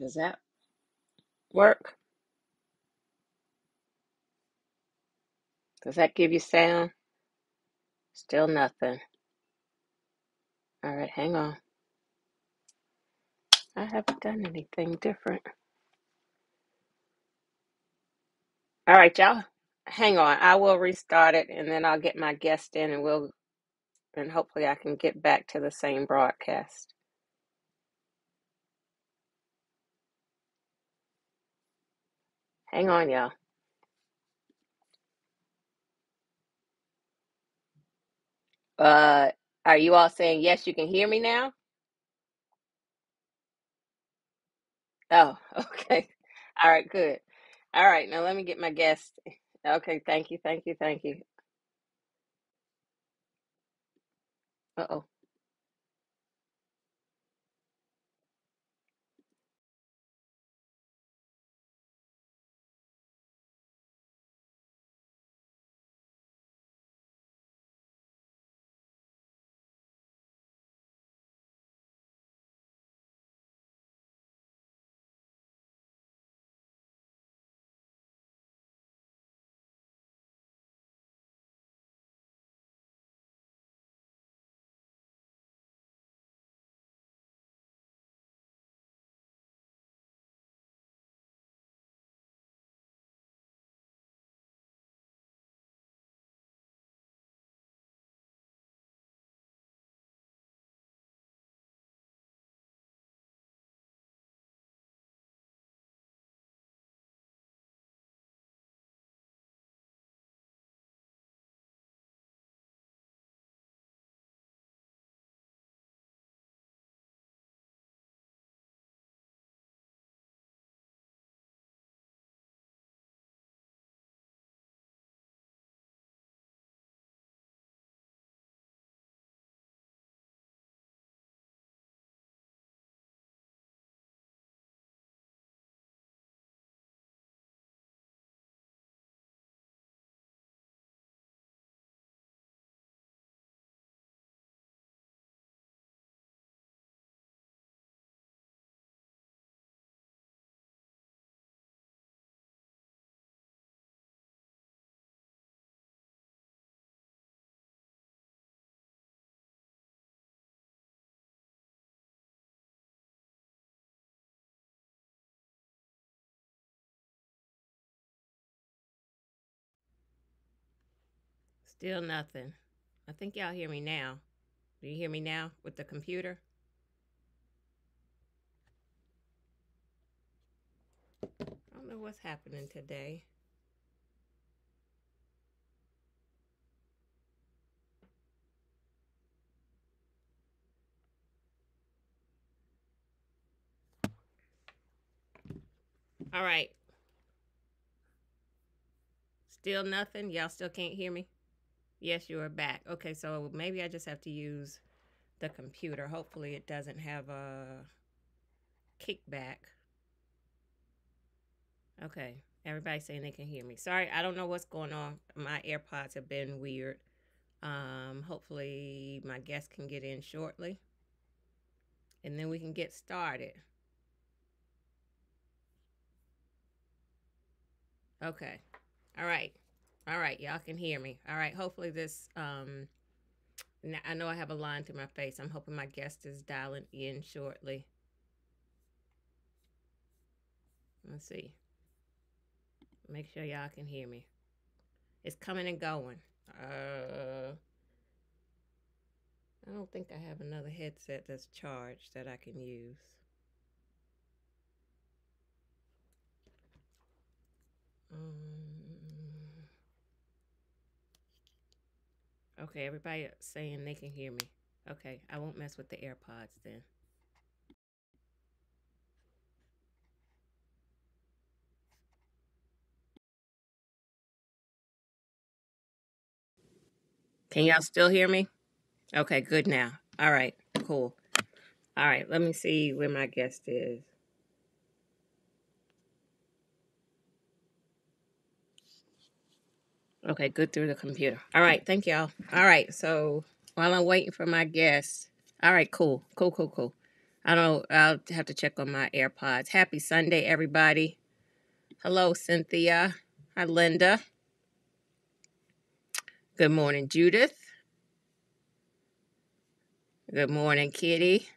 Does that work? Does that give you sound? Still nothing. All right, hang on. I haven't done anything different. All right, y'all. Hang on. I will restart it and then I'll get my guest in and we'll and hopefully I can get back to the same broadcast. Hang on, y'all. Uh are you all saying yes, you can hear me now? Oh, okay. All right, good. All right, now let me get my guest. Okay, thank you, thank you, thank you. Uh-oh. Still nothing. I think y'all hear me now. Do you hear me now with the computer? I don't know what's happening today. All right. Still nothing? Y'all still can't hear me? Yes, you are back. Okay, so maybe I just have to use the computer. Hopefully it doesn't have a kickback. Okay. Everybody's saying they can hear me. Sorry, I don't know what's going on. My AirPods have been weird. Um, hopefully my guest can get in shortly. And then we can get started. Okay. All right. All right. Y'all can hear me. All right. Hopefully this um now I know I have a line through my face. I'm hoping my guest is dialing in shortly. Let's see. Make sure y'all can hear me. It's coming and going. Uh I don't think I have another headset that's charged that I can use. Um, okay, everybody saying they can hear me. Okay, I won't mess with the AirPods then. Can y'all still hear me? Okay, good now. All right, cool. All right, let me see where my guest is. Okay, good through the computer. All right, thank y'all. All right, so while I'm waiting for my guest, all right, cool, cool, cool, cool. I don't. I'll have to check on my AirPods. Happy Sunday, everybody. Hello, Cynthia. Hi, Linda. Good morning, Judith. Good morning, Kitty.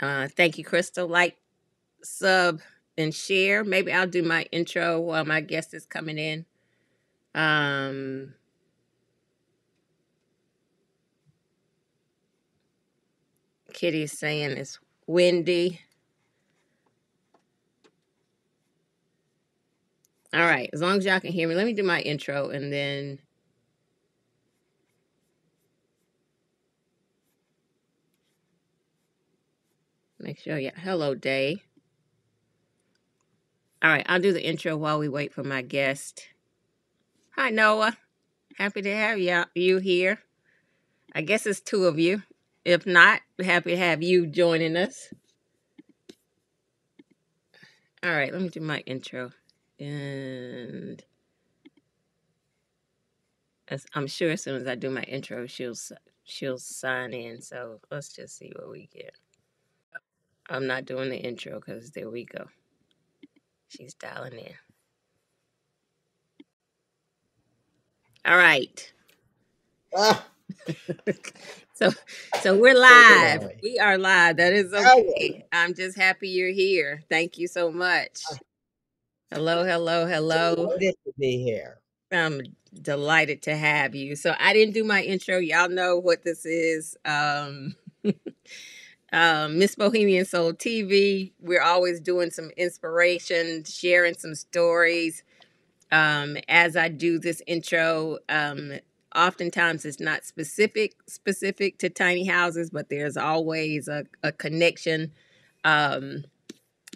Uh, thank you, Crystal. Like, sub, and share. Maybe I'll do my intro while my guest is coming in. Um, Kitty is saying it's windy. All right, as long as y'all can hear me, let me do my intro and then make sure. Yeah, hello, Day. All right, I'll do the intro while we wait for my guest. Hi, Noah. Happy to have you you here. I guess it's two of you. If not, happy to have you joining us. All right, let me do my intro. And as I'm sure as soon as I do my intro, she'll she'll sign in. So let's just see what we get. I'm not doing the intro because there we go. She's dialing in. All right. Ah, So so we're live. We are live. That is okay. I'm just happy you're here. Thank you so much. Hello, hello, hello. delighted to be here. I'm delighted to have you. So I didn't do my intro. Y'all know what this is. Um um, Miss Bohemian Soul TV. We're always doing some inspiration, sharing some stories. Um, as I do this intro, um, oftentimes it's not specific specific to tiny houses, but there's always a, a connection um,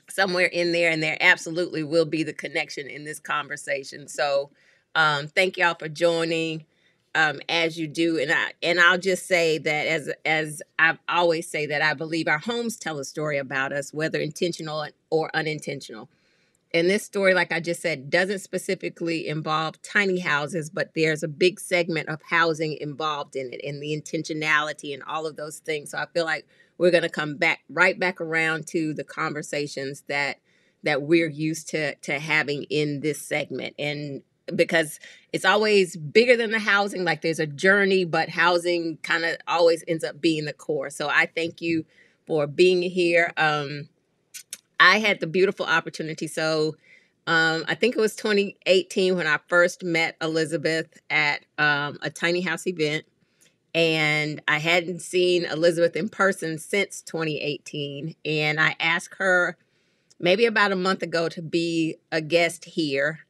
somewhere in there, and there absolutely will be the connection in this conversation. So, um, thank y'all for joining um, as you do, and I and I'll just say that as as I always say that I believe our homes tell a story about us, whether intentional or unintentional. And this story, like I just said, doesn't specifically involve tiny houses, but there's a big segment of housing involved in it, and the intentionality and all of those things. So I feel like we're going to come back right back around to the conversations that that we're used to to having in this segment. And because it's always bigger than the housing like there's a journey but housing kind of always ends up being the core. So i thank you for being here. Um i had the beautiful opportunity so um i think it was 2018 when i first met elizabeth at um, a tiny house event and I hadn't seen Elizabeth in person since 2018. And I asked her maybe about a month ago to be a guest here.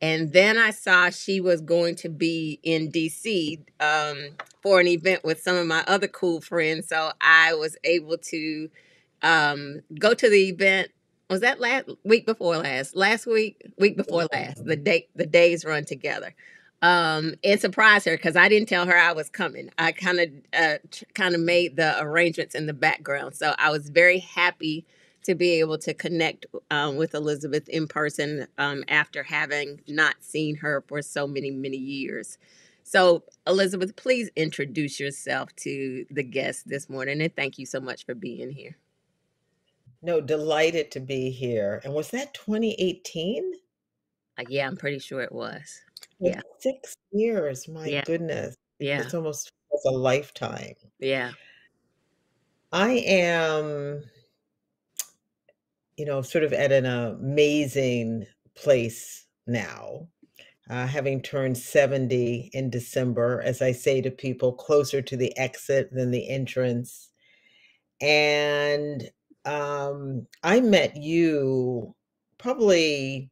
And then I saw she was going to be in DC um, for an event with some of my other cool friends. So I was able to um, go to the event. Was that last week before last? Last week, week before last. The day, the days run together um and surprise her because i didn't tell her i was coming i kind of uh kind of made the arrangements in the background so i was very happy to be able to connect um, with elizabeth in person um, after having not seen her for so many many years so elizabeth please introduce yourself to the guests this morning and thank you so much for being here No, delighted to be here. And was that 2018? uh, yeah i'm pretty sure it was yeah Six years. My yeah goodness. yeah It's almost feels a lifetime. yeah I am, you know, sort of at an amazing place now. Uh, having turned 70 in December, as I say to people, closer to the exit than the entrance. And um, I met you probably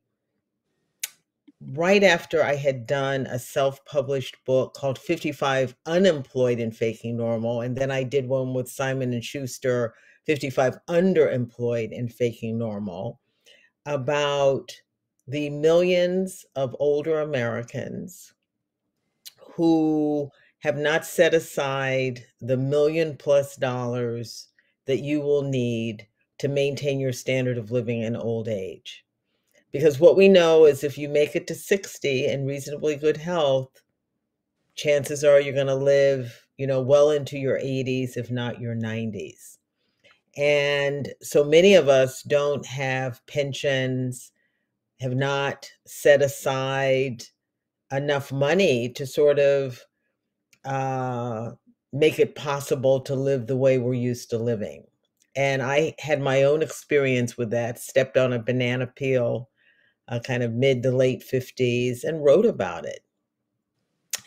right after I had done a self-published book called 55 Unemployed and Faking Normal. And then I did one with Simon and Schuster, 55 Underemployed and Faking Normal, about the millions of older Americans who have not set aside the million plus dollars that you will need to maintain your standard of living in old age. Because what we know is if you make it to 60 in reasonably good health, chances are you're going to live, you know, well into your 80s, if not your 90s. And so many of us don't have pensions, have not set aside enough money to sort of uh, make it possible to live the way we're used to living. And I had my own experience with that, stepped on a banana peel, uh, kind of mid to late 50s, and wrote about it.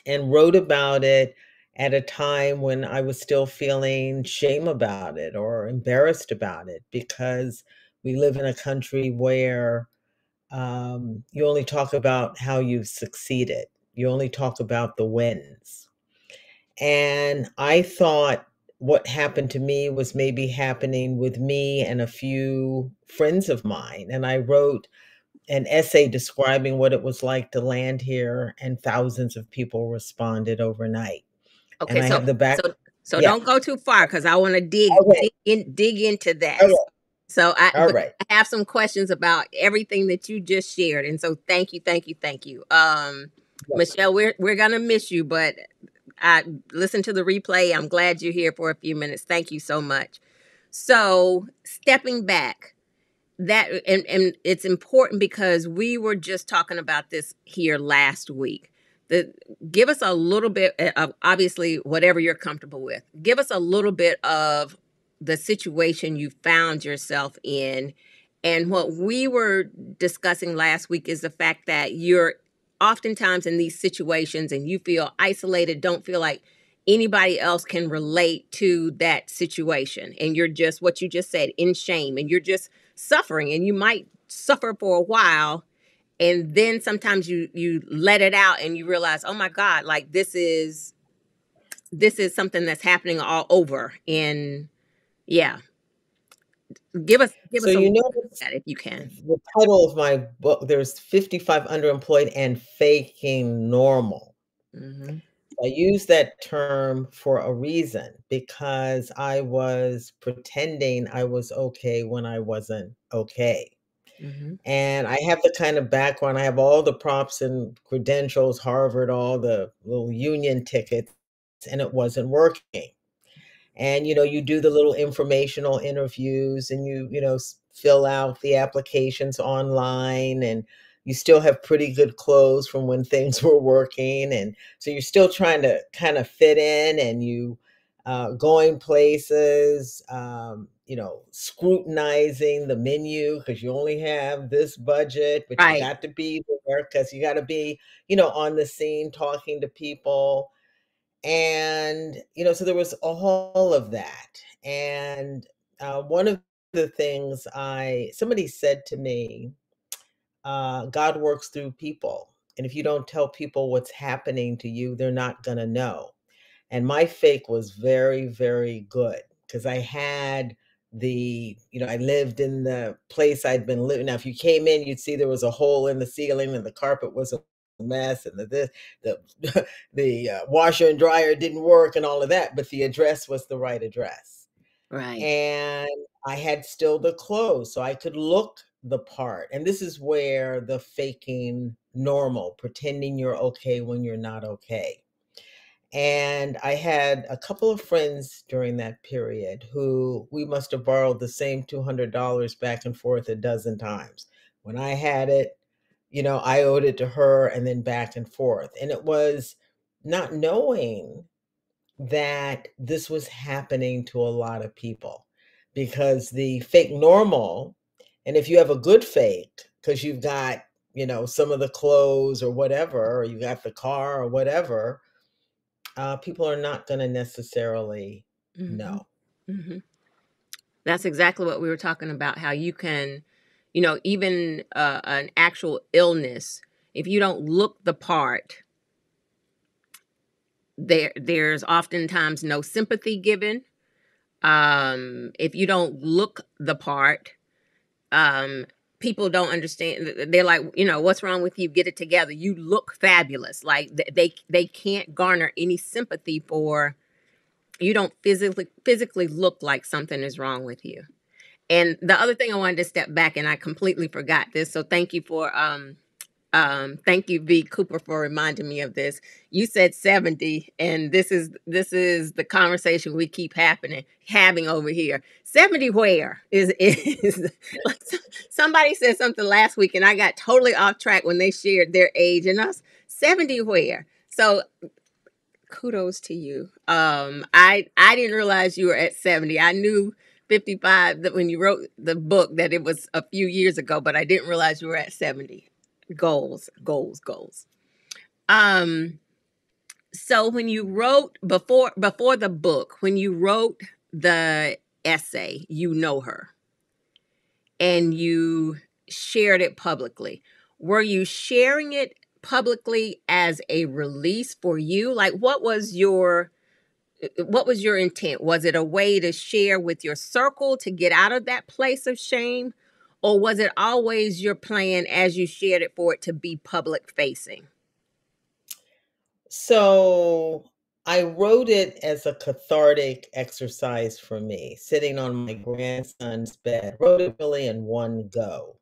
And wrote about it at a time when I was still feeling shame about it or embarrassed about it because we live in a country where um, you only talk about how you've succeeded, you only talk about the wins. And I thought what happened to me was maybe happening with me and a few friends of mine. And I wrote an essay describing what it was like to land here, and thousands of people responded overnight. Okay, And I so have the back. so so Yeah. don't go too far because I want to dig Okay. dig in dig into that. Okay. So I right. I have some questions about everything that you just shared, and so thank you, thank you, thank you. Um, Yeah. Michelle, we're we're gonna miss you, but I listen to the replay. I'm glad you're here for a few minutes. Thank you so much. So stepping back, that and, and it's important because we were just talking about this here last week. The give us a little bit uh, of obviously whatever you're comfortable with. Give us a little bit of the situation you found yourself in. And what we were discussing last week is the fact that you're oftentimes in these situations and you feel isolated, don't feel like anybody else can relate to that situation. And you're just what you just said in shame and you're just suffering and you might suffer for a while and then sometimes you you let it out and you realize oh my god like this is this is something that's happening all over and yeah give us give So us you know at that if you can the title of my book, there's 55 underemployed and faking normal. hmm I use that term for a reason because I was pretending I was okay when I wasn't okay. hmm And I have the kind of background, I have all the props and credentials, Harvard, all the little union tickets, and it wasn't working. And you know, you do the little informational interviews and you, you know, fill out the applications online and you still have pretty good clothes from when things were working and so you're still trying to kind of fit in and you uh, going places um, you know scrutinizing the menu because you only have this budget but you right. got to be there because you got to be you know on the scene talking to people and you know so there was all of that and uh, one of the things i somebody said to me uh, god works through people and if you don't tell people what's happening to you they're not going to know. And my fake was very very good because i had the you know i lived in the place i'd been living. Now if you came in you'd see there was a hole in the ceiling and the carpet was a mess and the this the the uh, washer and dryer didn't work and all of that but the address was the right address. Right. And i had still the clothes so i could look the part and this is where the faking normal pretending you're okay when you're not okay. And I had a couple of friends during that period who we must have borrowed the same $200 back and forth a dozen times. When I had it, you know, I owed it to her and then back and forth. And it was not knowing that this was happening to a lot of people because the fake normal, and if you have a good fake, because you've got, you know, some of the clothes or whatever, or you got the car or whatever, uh, people are not going to necessarily hmm know. hmm that's exactly what we were talking about how you can you know even uh, an actual illness if you don't look the part there there's oftentimes no sympathy given. Um if you don't look the part um people don't understand they're like you know what's wrong with you? Get it together. You look fabulous. Like they they can't garner any sympathy for you don't physically physically look like something is wrong with you and the other thing i wanted to step back and i completely forgot this so thank you for um Um, thank you, V Cooper, for reminding me of this. You said 70, and this is this is the conversation we keep happening having over here. 70 where is is somebody said something last week and I got totally off track when they shared their age and us 70 where. So kudos to you. Um I I didn't realize you were at 70. I knew 55 that when you wrote the book that it was a few years ago, but I didn't realize you were at 70 goals, goals, goals. Um, so when you wrote before before the book, when you wrote the essay, you know her, and you shared it publicly. Were you sharing it publicly as a release for you? Like, what was your what was your intent? Was it a way to share with your circle to get out of that place of shame? Or was it always your plan as you shared it for it to be public facing? So I wrote it as a cathartic exercise for me, sitting on my grandson's bed. Wrote it really in one go.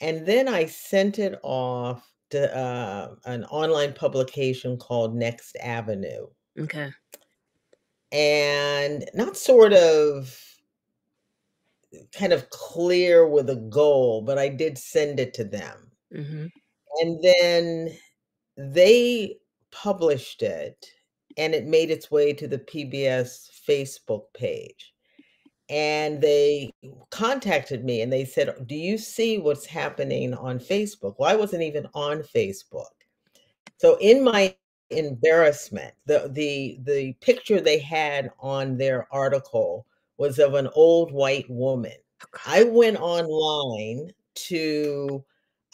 And then I sent it off to uh, an online publication called Next Avenue. Okay. And not sort of kind of clear with a goal, but I did send it to them. hmm And then they published it and it made its way to the PBS Facebook page. And they contacted me and they said, Do you see what's happening on Facebook? Well, I wasn't even on Facebook. So in my embarrassment, the the the picture they had on their article was of an old white woman. Oh, I went online to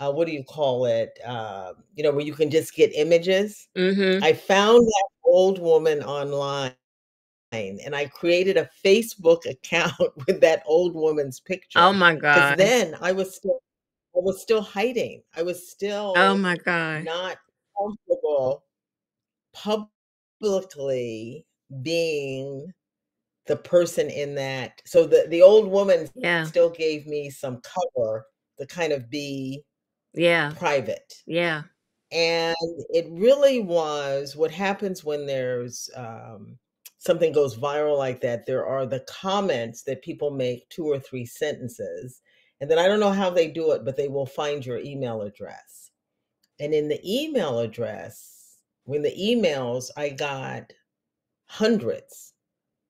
uh, what do you call it? Uh, you know, where you can just get images. hmm I found that old woman online and I created a Facebook account with that old woman's picture. Oh my God. then I was still I was still hiding. I was still Oh my God. not comfortable publicly being the person in that. So the the old woman Yeah. still gave me some cover to kind of be Yeah. private. Yeah. And it really was what happens when there's um, something goes viral like that. There are the comments that people make two or three sentences. And then I don't know how they do it, but they will find your email address. And in the email address, when the emails, I got hundreds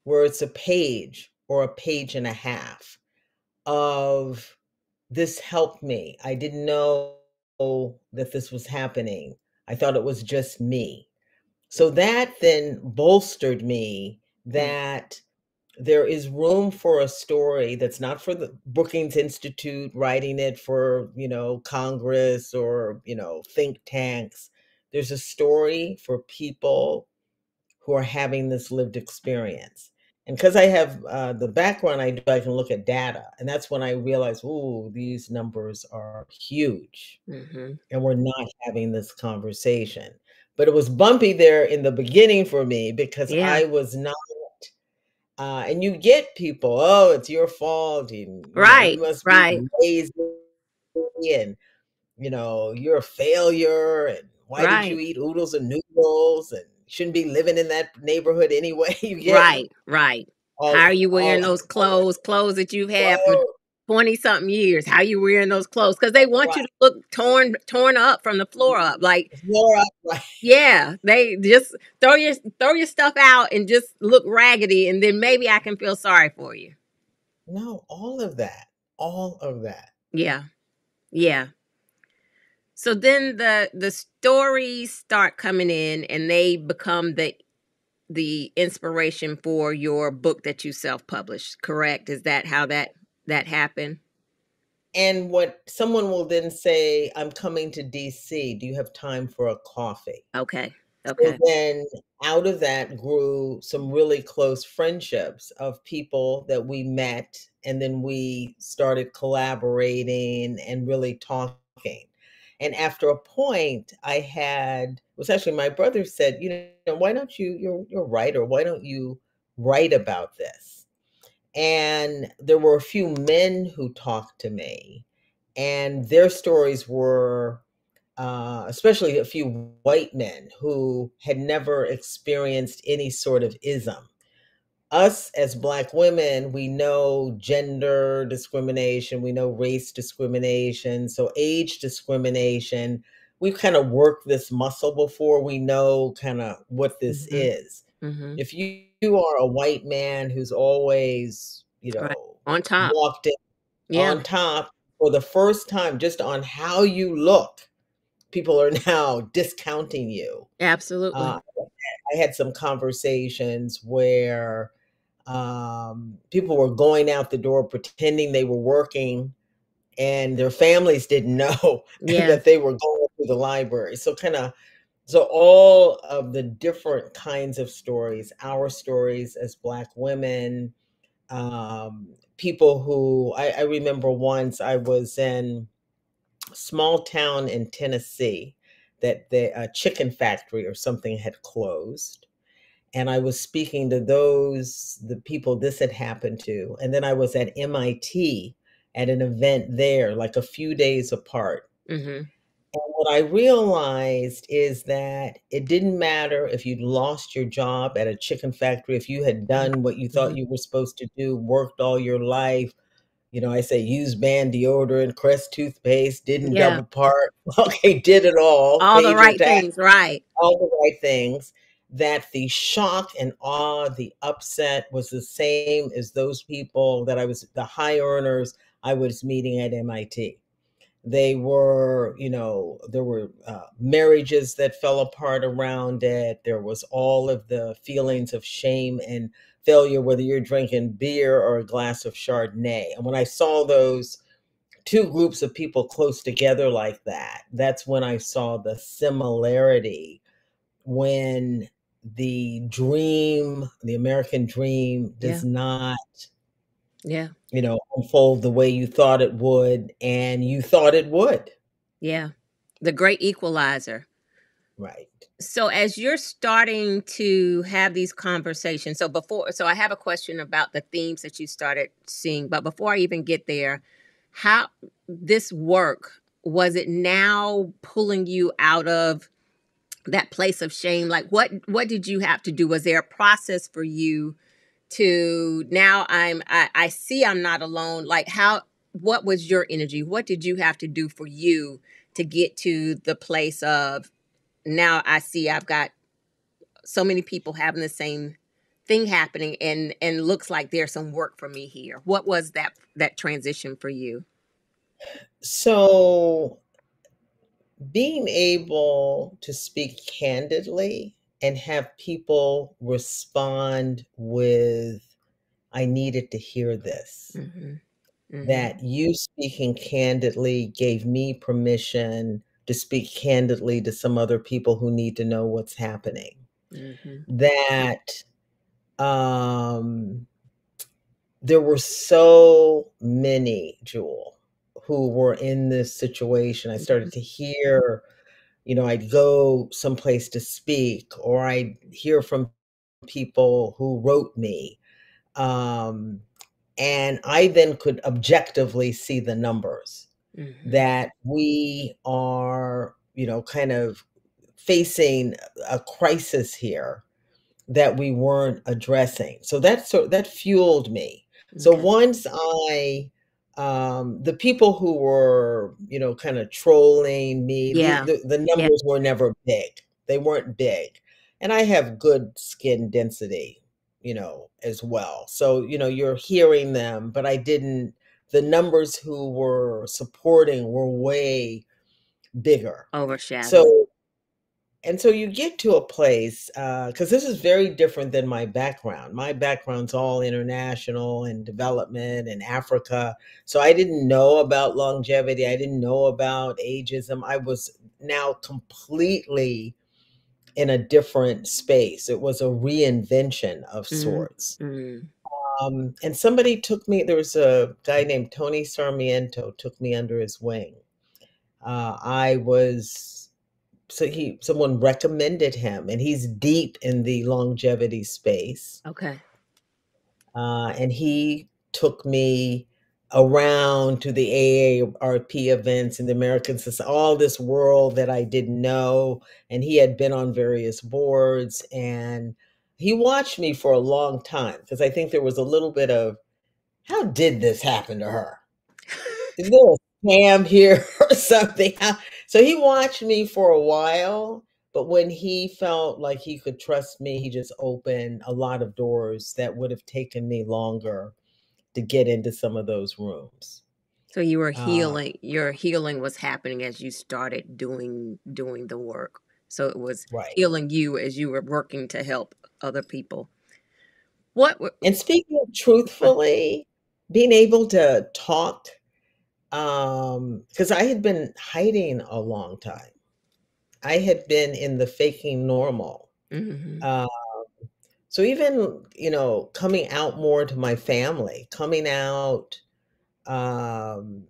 where it's a page or a page and a half of this helped me. I didn't know that this was happening. I thought it was just me. So that then bolstered me Mm. that there is room for a story that's not for the Brookings Institute writing it for, you know, Congress or, you know, think tanks. There's a story for people who are having this lived experience. And because I have uh, the background, I do, I can look at data. And that's when I realized, ooh, these numbers are huge. hmm And we're not having this conversation. But it was bumpy there in the beginning for me because Yeah. I was not. Uh, and you get people, oh, it's your fault. You know, you Right. must be Right. lazy. And, you know, you're a failure. And why did you eat oodles and noodles? And shouldn't be living in that neighborhood anyway. Right. Right. all, How are you wearing all those clothes? Clothes that you've had for 20 something years. How you wearing those clothes? Because they want you to look torn torn up from the floor mm-hmm. up. Like, Laura, right. yeah, they just throw your throw your stuff out and just look raggedy and then maybe I can feel sorry for you. No, all of that. All of that. Yeah. Yeah. So then the the stories start coming in and they become the the inspiration for your book that you self-published, correct? Is that how that that happened? And what someone will then say, I'm coming to DC. Do you have time for a coffee? Okay. So Okay. then out of that grew some really close friendships of people that we met and then we started collaborating and really talking. And after a point, I had was actually my brother said, you know, why don't you you're you're a writer, why don't you write about this? And there were a few men who talked to me, and their stories were uh, especially a few white men who had never experienced any sort of ism. Us as Black women, we know gender discrimination, we know race discrimination, so age discrimination. We've kind of worked this muscle before. We know kind of what this hmm is. hmm If you, you are a white man who's always, you Right. know, On top. walked in Yeah. on top for the first time just on how you look, people are now discounting you. Absolutely. Uh, I had some conversations where um, people were going out the door pretending they were working, and their families didn't know Yeah. that they were going to the library. So, kind of, so all of the different kinds of stories, our stories as Black women, um, people who I, I remember once I was in a small town in Tennessee that the a chicken factory or something had closed and I was speaking to those the people this had happened to and then I was at MIT at an event there like a few days apart hmm and what I realized is that it didn't matter if you'd lost your job at a chicken factory, if you had done what you thought hmm you were supposed to do, worked all your life. You know, I say use Ban deodorant, Crest toothpaste, didn't Yeah. double park. Okay, did it all, All the right tax, things. Right. all the right things. That the shock and awe, the upset was the same as those people that I was, the high earners I was meeting at MIT they were you know there were uh, marriages that fell apart around it. There was all of the feelings of shame and failure whether you're drinking beer or a glass of chardonnay. And when i saw those two groups of people close together like that that's when i saw the similarity when the dream the american dream Yeah. does not Yeah. you know, unfold the way you thought it would, and you thought it would. Yeah. The great equalizer. Right. So as you're starting to have these conversations, so before so I have a question about the themes that you started seeing, but before I even get there, how this work was it now pulling you out of that place of shame? Like what what did you have to do? Was there a process for you to now I'm I, I see I'm not alone. Like how what was your energy? What did you have to do for you to get to the place of now I see I've got so many people having the same thing happening and and looks like there's some work for me here. What was that that transition for you? So, being able to speak candidly and have people respond with, I needed to hear this. Mhm. Mhm. That you speaking candidly gave me permission to speak candidly to some other people who need to know what's happening. Mhm. That um there were so many, Jewel, who were in this situation. I started to hear, you know, I'd go someplace to speak, or I'd hear from people who wrote me. Um, and I then could objectively see the numbers Mhm. that we are, you know, kind of facing a crisis here that we weren't addressing. So that so that fueled me. So once I um the people who were, you know, kind of trolling me, the, Yeah. the the Yeah. numbers were never big. They weren't big. And I have good skin density, you know, as well. So, you know, you're hearing them, but I didn't the numbers who were supporting were way bigger. Overshadowed. So and so you get to a place because this is very different than my background. My background's all international and development and Africa. So I didn't know about longevity. I didn't know about ageism. I was now completely in a different space. It was a reinvention of Mm, sorts. mm. Um, and somebody took me, there was a guy named Tony Sarmiento took me under his wing. Uh, I was so he someone recommended him and he's deep in the longevity space Okay. uh, and he took me around to the AARP events and the American Society, all this world that I didn't know. And he had been on various boards and he watched me for a long time because I think there was a little bit of, how did this happen to her? Is there a scam here or something? So he watched me for a while. But when he felt like he could trust me, he just opened a lot of doors that would have taken me longer to get into some of those rooms. So you were uh healing. Uh, your healing was happening as you started doing doing the work. So it was right. healing you as you were working to help other people. What and speaking truthfully, being able to talk, um, because I had been hiding a long time. I had been in the faking normal. Mm-hmm. Uh, so even, you know, coming out more to my family, coming out, um,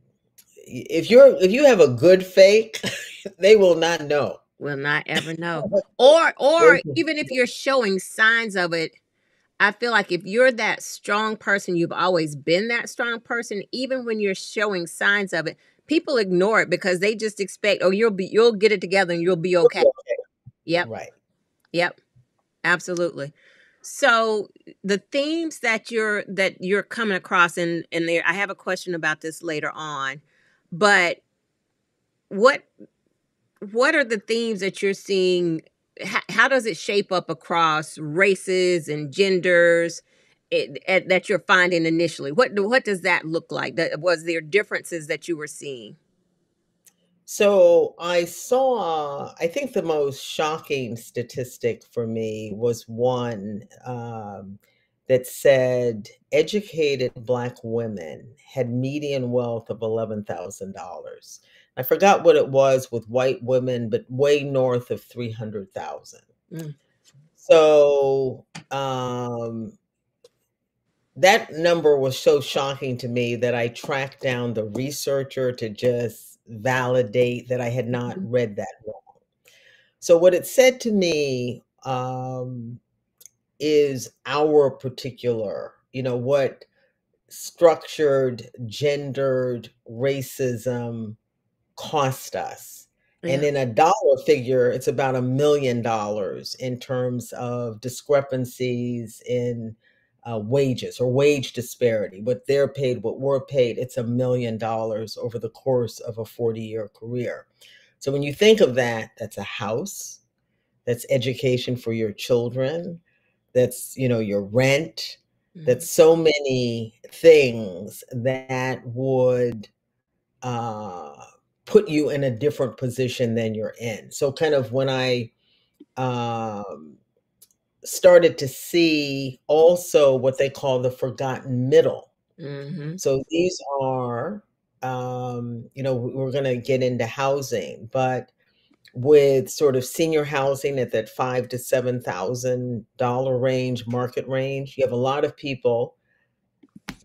if you're if you have a good fake, they will not know. Will not ever know. Or or even if you're showing signs of it, I feel like if you're that strong person, you've always been that strong person, even when you're showing signs of it, people ignore it because they just expect, oh, you'll be you'll get it together and you'll be okay. Yep. Right. Yep. Absolutely. So the themes that you're that you're coming across and and there I have a question about this later on, but what what are the themes that you're seeing how, how does it shape up across races and genders it, that you're finding initially? What what does that look like? That was there differences that you were seeing? So I saw, I think the most shocking statistic for me was one um, that said educated Black women had median wealth of $11,000. I forgot what it was with white women, but way north of 300,000. Mm. So um, that number was so shocking to me that I tracked down the researcher to just validate that I had not mm-hmm. read that wrong. So, what it said to me um, is our particular, you know, what structured, gendered racism cost us. Yeah. And in a dollar figure, it's about a million dollars in terms of discrepancies in uh, wages or wage disparity, what they're paid, what we're paid, it's a million dollars over the course of a 40 year career. So when you think of that, that's a house, that's education for your children, that's, you know, your rent, mm-hmm. that's so many things that would uh, put you in a different position than you're in. So kind of when I, um, started to see also what they call the forgotten middle. Mm-hmm. So these are, um, you know, we're going to get into housing, but with sort of senior housing at that five to seven thousand dollar range, market range, you have a lot of people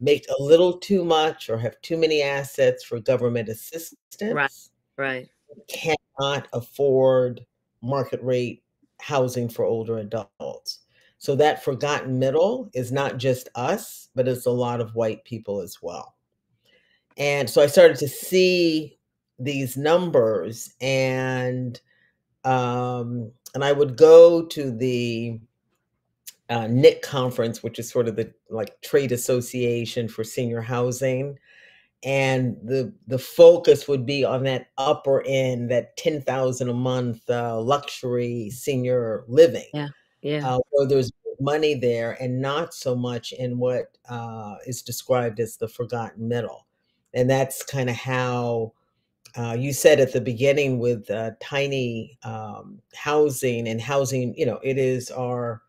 make a little too much or have too many assets for government assistance. Right. Right. Cannot afford market rate housing for older adults. So that forgotten middle is not just us, but it's a lot of white people as well. And so I started to see these numbers and um, and I would go to the uh, NIC conference, which is sort of the like trade association for senior housing, and the the focus would be on that upper end, that ten thousand a month uh, luxury senior living. Yeah, yeah. Uh, where there's money there, and not so much in what uh, is described as the forgotten middle, and that's kind of how. Uh, you said at the beginning with uh, tiny um, housing and housing, you know, it is our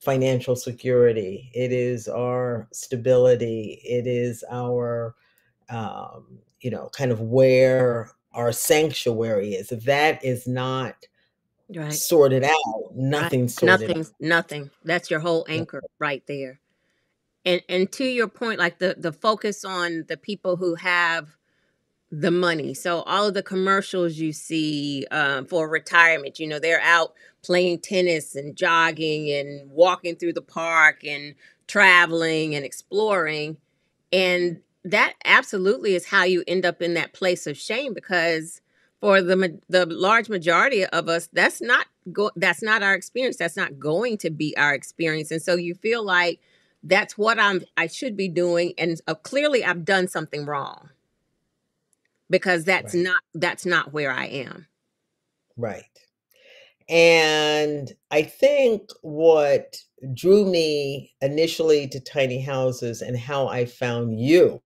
financial security, it is our stability, it is our um, you know, kind of where our sanctuary is. If that is not right. sorted out, nothing sorted nothing, out. Nothing. That's your whole anchor right there. And and to your point, like the the focus on the people who have the money. So all of the commercials you see um, for retirement, you know, they're out playing tennis and jogging and walking through the park and traveling and exploring and that absolutely is how you end up in that place of shame because for the the large majority of us that's not go that's not our experience. That's not going to be our experience. And so you feel like that's what I'm I should be doing and uh, clearly I've done something wrong because that's Right. not that's not where I am. Right. And I think what drew me initially to tiny houses and how I found you,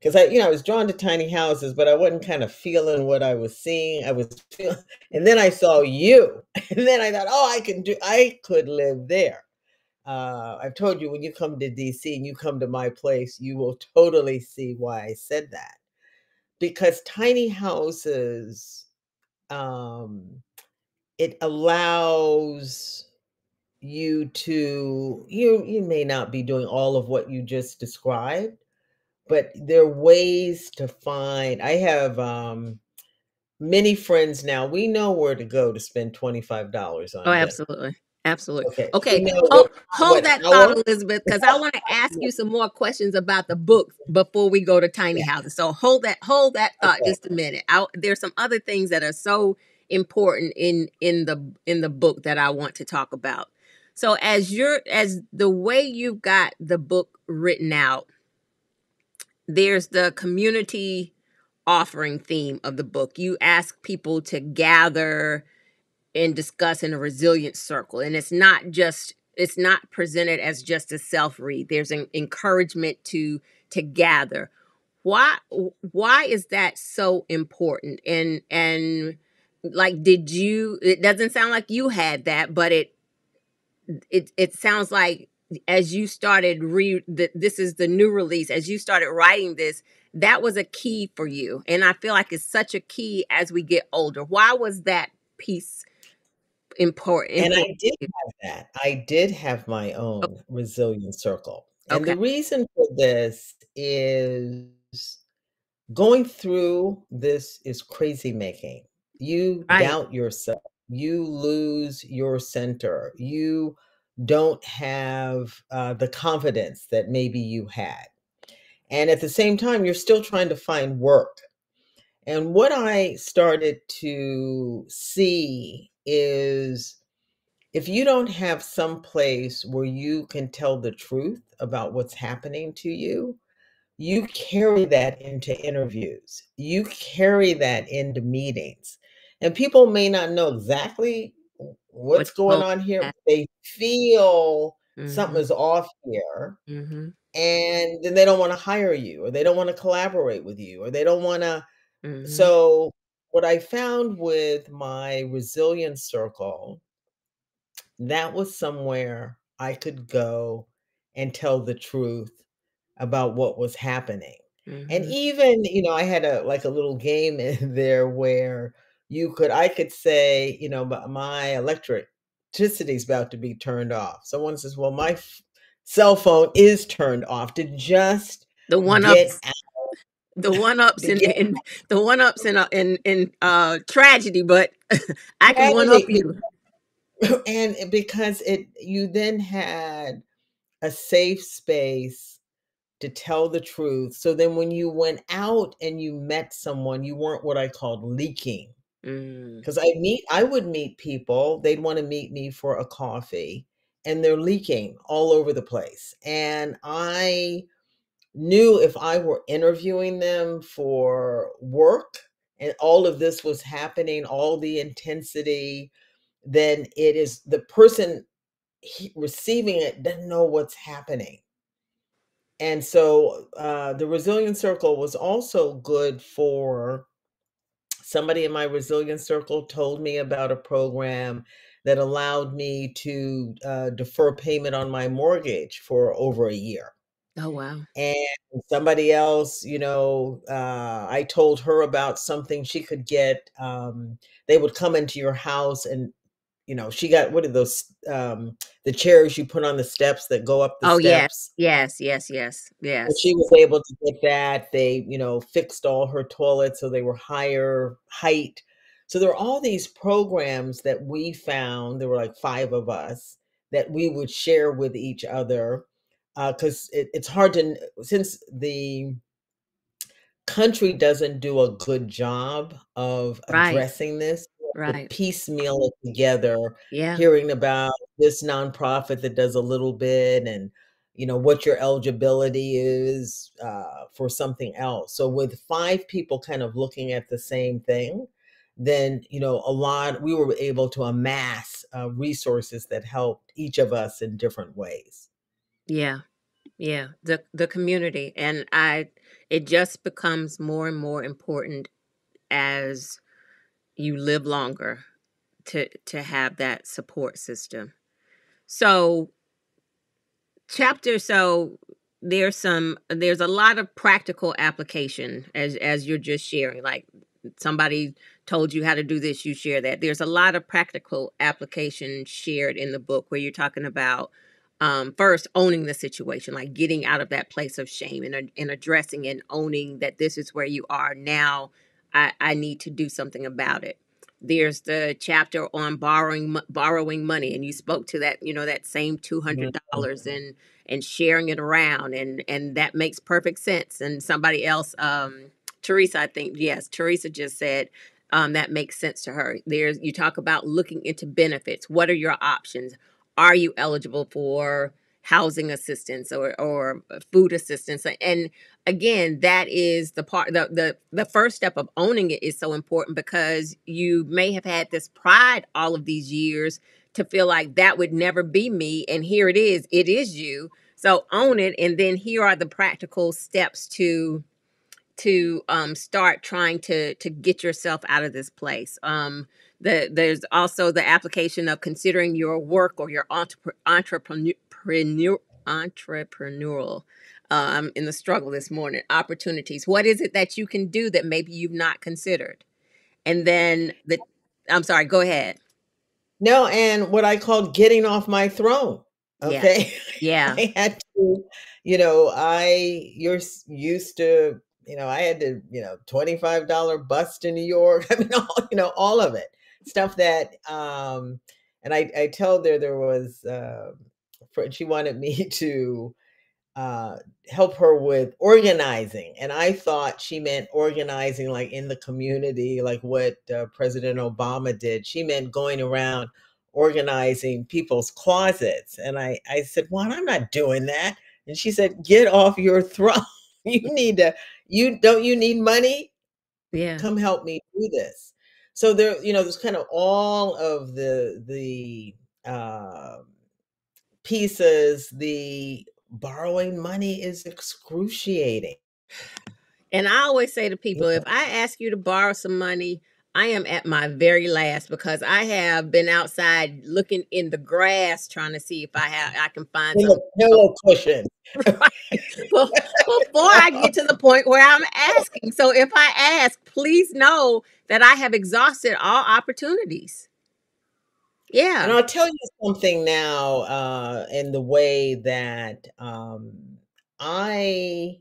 because I, you know, I was drawn to tiny houses, but I wasn't kind of feeling what I was seeing. I was feeling, and then I saw you, and then I thought, oh, I can do, I could live there. Uh, I've told you when you come to DC and you come to my place, you will totally see why I said that. Because tiny houses, um, it allows you to you you may not be doing all of what you just described but there are ways to find i have um many friends now we know where to go to spend $25 on Oh, dinner absolutely. Absolutely. okay Okay, know hold hold that thought, Elizabeth, because I want to ask you some more questions about the book before we go to tiny yeah houses. So hold that hold that thought okay just a minute. I, there's some other things that are so important in in the in the book that I want to talk about. So as you're as the way you've got the book written out, there's the community offering theme of the book. You ask people to gather and discuss in a resilience circle and it's not just it's not presented as just a self read there's an encouragement to to gather. Why why is that so important? And and like did you it doesn't sound like you had that but it it it sounds like as you started re this is the new release as you started writing this that was a key for you. And i feel like it's such a key as we get older. Why was that piece important and i did have that i did have my own resilience circle and okay the reason for this is going through this is crazy making. You right doubt yourself. You lose your center. You don't have uh, the confidence that maybe you had. And at the same time, you're still trying to find work. And what I started to see is if you don't have some place where you can tell the truth about what's happening to you, you carry that into interviews. You carry that into meetings. And people may not know exactly what's what's going on here, but they feel something mm-hmm, is off here. mm-hmm, And then they don't want to hire you, or they don't want to collaborate with you, or they don't want to. mm-hmm, So, what I found with my resilience circle, that was somewhere I could go and tell the truth about what was happening. And mm-hmm. even, you know, I had a like a little game in there where you could I could say, you know, "M my is about to be turned off." Someone says, "Well, my cell phone is turned off," to just the one out the one ups in, in the one ups in in in uh tragedy but i can one up you and because it you then had a safe space to tell the truth. So then when you went out and you met someone, you weren't what I called leaking. mm, Because I meet I would meet people, they'd want to meet me for a coffee, and they're leaking all over the place. And I knew if I were interviewing them for work and all of this was happening, all the intensity, then it is the person receiving it doesn't know what's happening. And so uh, the resilience circle was also good for somebody in my resilience circle told me about a program that allowed me to uh, defer payment on my mortgage for over a year. Oh wow And somebody else, you know, uh, I told her about something she could get. Um, they would come into your house and, you know, she got what are those, um, the chairs you put on the steps that go up the oh yes steps? yes yes yes So yes she was able to get that. They, you know, fixed all her toilets so they were higher height. So there were all these programs that we found. There were like five of us that we would share with each other because it, it's hard to since the country doesn't do a good job of Right. addressing this. Right. piecemeal it together, Yeah. hearing about this nonprofit that does a little bit and, you know, what your eligibility is, uh, for something else. So with 5 people kind of looking at the same thing, then, you know, a lot we were able to amass, uh, resources that helped each of us in different ways. Yeah. Yeah. The the community, and I it just becomes more and more important as you live longer to to have that support system. So chapter so there's some there's a lot of practical application as as you're just sharing like somebody told you how to do this you share that there's a lot of practical application shared in the book where you're talking about um, first owning the situation like getting out of that place of shame and, and addressing and owning that this is where you are now I, I need to do something about it. There's the chapter on borrowing borrowing money and you spoke to that you know that same $200 Mhm. and and sharing it around and and that makes perfect sense and somebody else um teresa i think yes teresa just said um that makes sense to her. There's you talk about looking into benefits. What are your options are you eligible for housing assistance or or food assistance? And again that is the part the, the the first step of owning it is so important because you may have had this pride all of these years to feel like that would never be me and here it is it is you. So own it and then here are the practical steps to to um, start trying to to get yourself out of this place. Um, the, there's also the application of considering your work or your entrepre- entrepreneur entrepreneurial um, in the struggle this morning opportunities what is it that you can do that maybe you've not considered and then the i'm sorry go ahead No, and what I called getting off my throne. Okay. yeah I had to, you know, I you're used to, you know, I had to, you know, $25 bus to New York. I mean, all, you know, all of it. Stuff that um and I I told her there was uh for, she wanted me to uh, help her with organizing. And I thought she meant organizing like in the community, like what uh, President Obama did. She meant going around organizing people's closets. And I, I said, Juan, I'm not doing that. And she said, Get off your throne. you need to, you don't you need money? yeah Come help me do this. So there, you know, there's kind of all of the the um pieces, the borrowing money is excruciating. And I always say to people, Yeah. if I ask you to borrow some money, I am at my very last because I have been outside looking in the grass trying to see if I have I can find some Pillow, pillow cushion. right before I get to the point where I'm asking. So if I ask, please know that I have exhausted all opportunities. Yeah. And I'll tell you something now, uh, in the way that um, I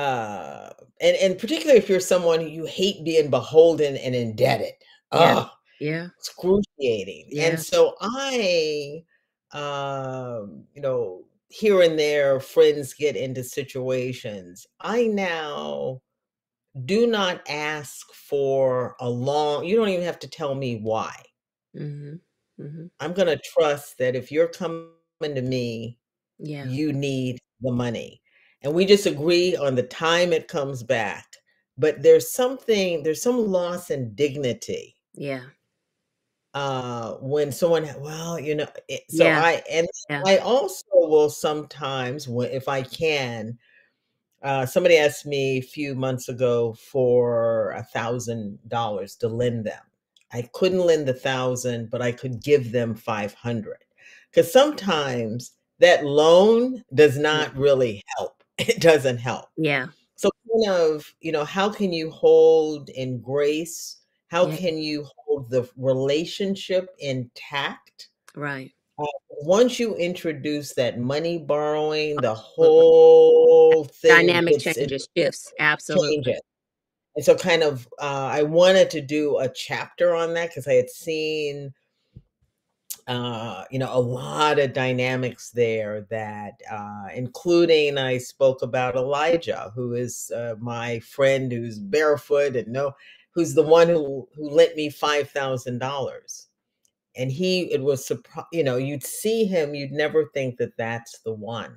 uh, and and particularly if you're someone you hate being beholden and indebted. Yeah. Oh, Yeah. excruciating. And so I, um, you know, here and there, friends get into situations. I now do not ask for a long, you don't even have to tell me why. hmm hmm I'm going to trust that if you're coming to me, Yeah. you need the money. And we just agree on the time it comes back. But there's something, there's some loss in dignity Yeah. uh when someone well you know it, so Yeah. i and Yeah. i also will sometimes if i can uh somebody asked me a few months ago for a thousand dollars to lend them i couldn't lend the thousand but i could give them 500 because sometimes that loan does not really help it doesn't help Yeah. so kind of, you know, how can you hold in grace? How Yeah. can you hold the relationship intact? Right. Uh, once you introduce that money borrowing, the whole thing Dynamic changes, shifts. Absolutely. changes. And so kind of uh, I wanted to do a chapter on that because I had seen uh, you know, a lot of dynamics there that, uh, including I spoke about Elijah, who is uh, my friend who's barefoot and no, who's the one who who lent me five thousand dollars, and he it was you know, you'd see him, you'd never think that that's the one,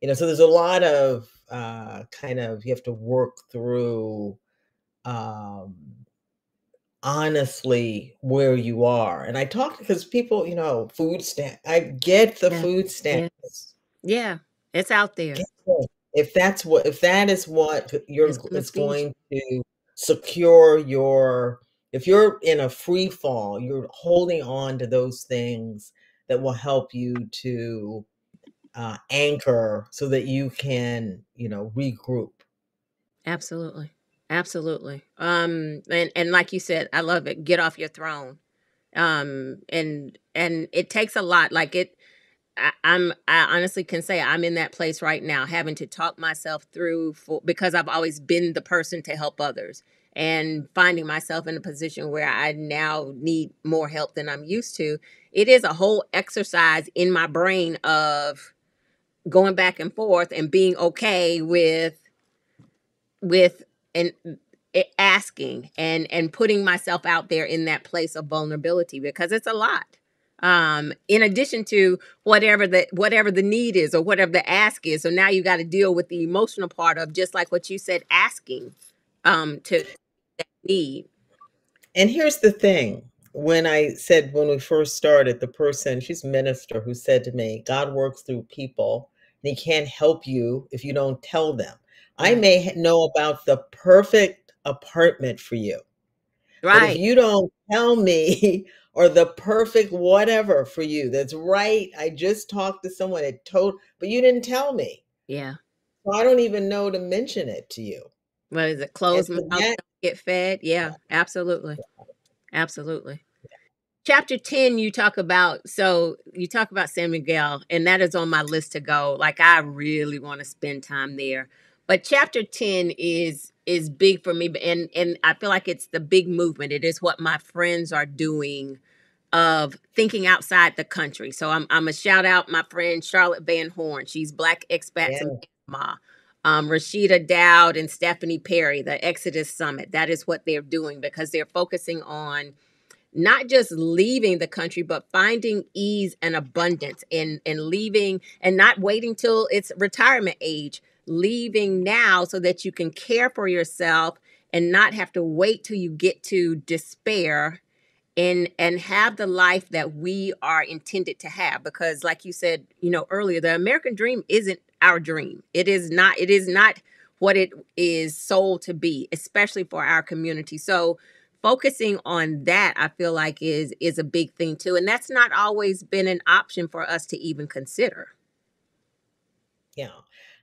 you know. So there's a lot of uh, kind of you have to work through. Um, honestly where you are. And I talk because people, you know, food stamp. I get the Yeah. food stamps. Yes. Yeah. It's out there. If that's what if that is what you're It's g gonna is feed you. going to secure your if you're in a free fall, you're holding on to those things that will help you to, uh, anchor so that you can, you know, regroup. Absolutely. Absolutely. Um, and and like you said, I love it. Get off your throne. Um, and and it takes a lot. Like it I, I'm I honestly can say I'm in that place right now, having to talk myself through for because I've always been the person to help others and finding myself in a position where I now need more help than I'm used to. It is a whole exercise in my brain of going back and forth and being okay with with and asking and and putting myself out there in that place of vulnerability because it's a lot um in addition to whatever the whatever the need is or whatever the ask is so now you got to deal with the emotional part of just like what you said asking um to need And here's the thing. When I said when we first started, the person, she's minister, who said to me, God works through people and he can't help you if you don't tell them. I may know about the perfect apartment for you, but if right. you don't tell me or the perfect whatever for you that's right, I just talked to someone that told, but you didn't tell me. yeah. So I don't even know to mention it to you. what is it so mouth that, get fed? Yeah absolutely. Absolutely. Chapter 10 you talk about so you talk about san miguel and that is on my list to go like i really want to spend time there but chapter 10 is is big for me and and i feel like it's the big movement. It is what my friends are doing of thinking outside the country. So i'm i'm a shout out my friend charlotte van horn. She's black expats yeah, in panama. Um, Rashida Dowd and Stephanie Perry, the Exodus Summit. That is what they're doing because they're focusing on not just leaving the country but finding ease and abundance and and leaving and not waiting till it's retirement age leaving now so that you can care for yourself and not have to wait till you get to despair and and have the life that we are intended to have. Because like you said you know earlier the american dream isn't our dream. It is not it is not what it is sold to be especially for our community. So focusing on that i feel like is is a big thing too. And that's not always been an option for us to even consider. Yeah.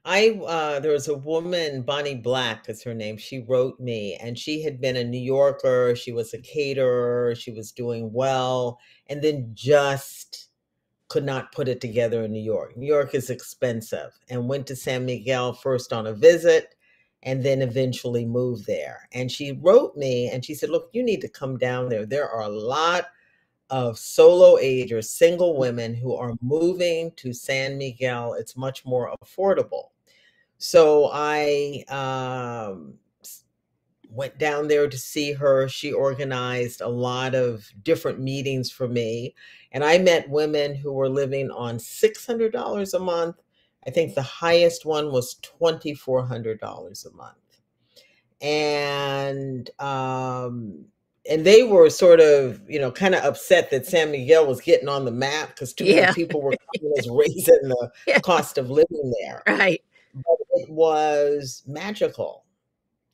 I uh there was a woman, Bonnie Black is her name. She wrote me and she had been a New Yorker, she was a caterer, she was doing well, and then just could not put it together in New York. New York is expensive and went to San Miguel first on a visit and then eventually moved there. And she wrote me and she said, Look, you need to come down there. There are a lot of solo age or single women who are moving to San Miguel. It's much more affordable. So I um, went down there to see her. She organized a lot of different meetings for me. And I met women who were living on $600 a month. I think the highest one was $2,400 a month and um and they were sort of you know kind of upset that San Miguel was getting on the map because too many people were raising the yeah. cost of living there. Right. But it was magical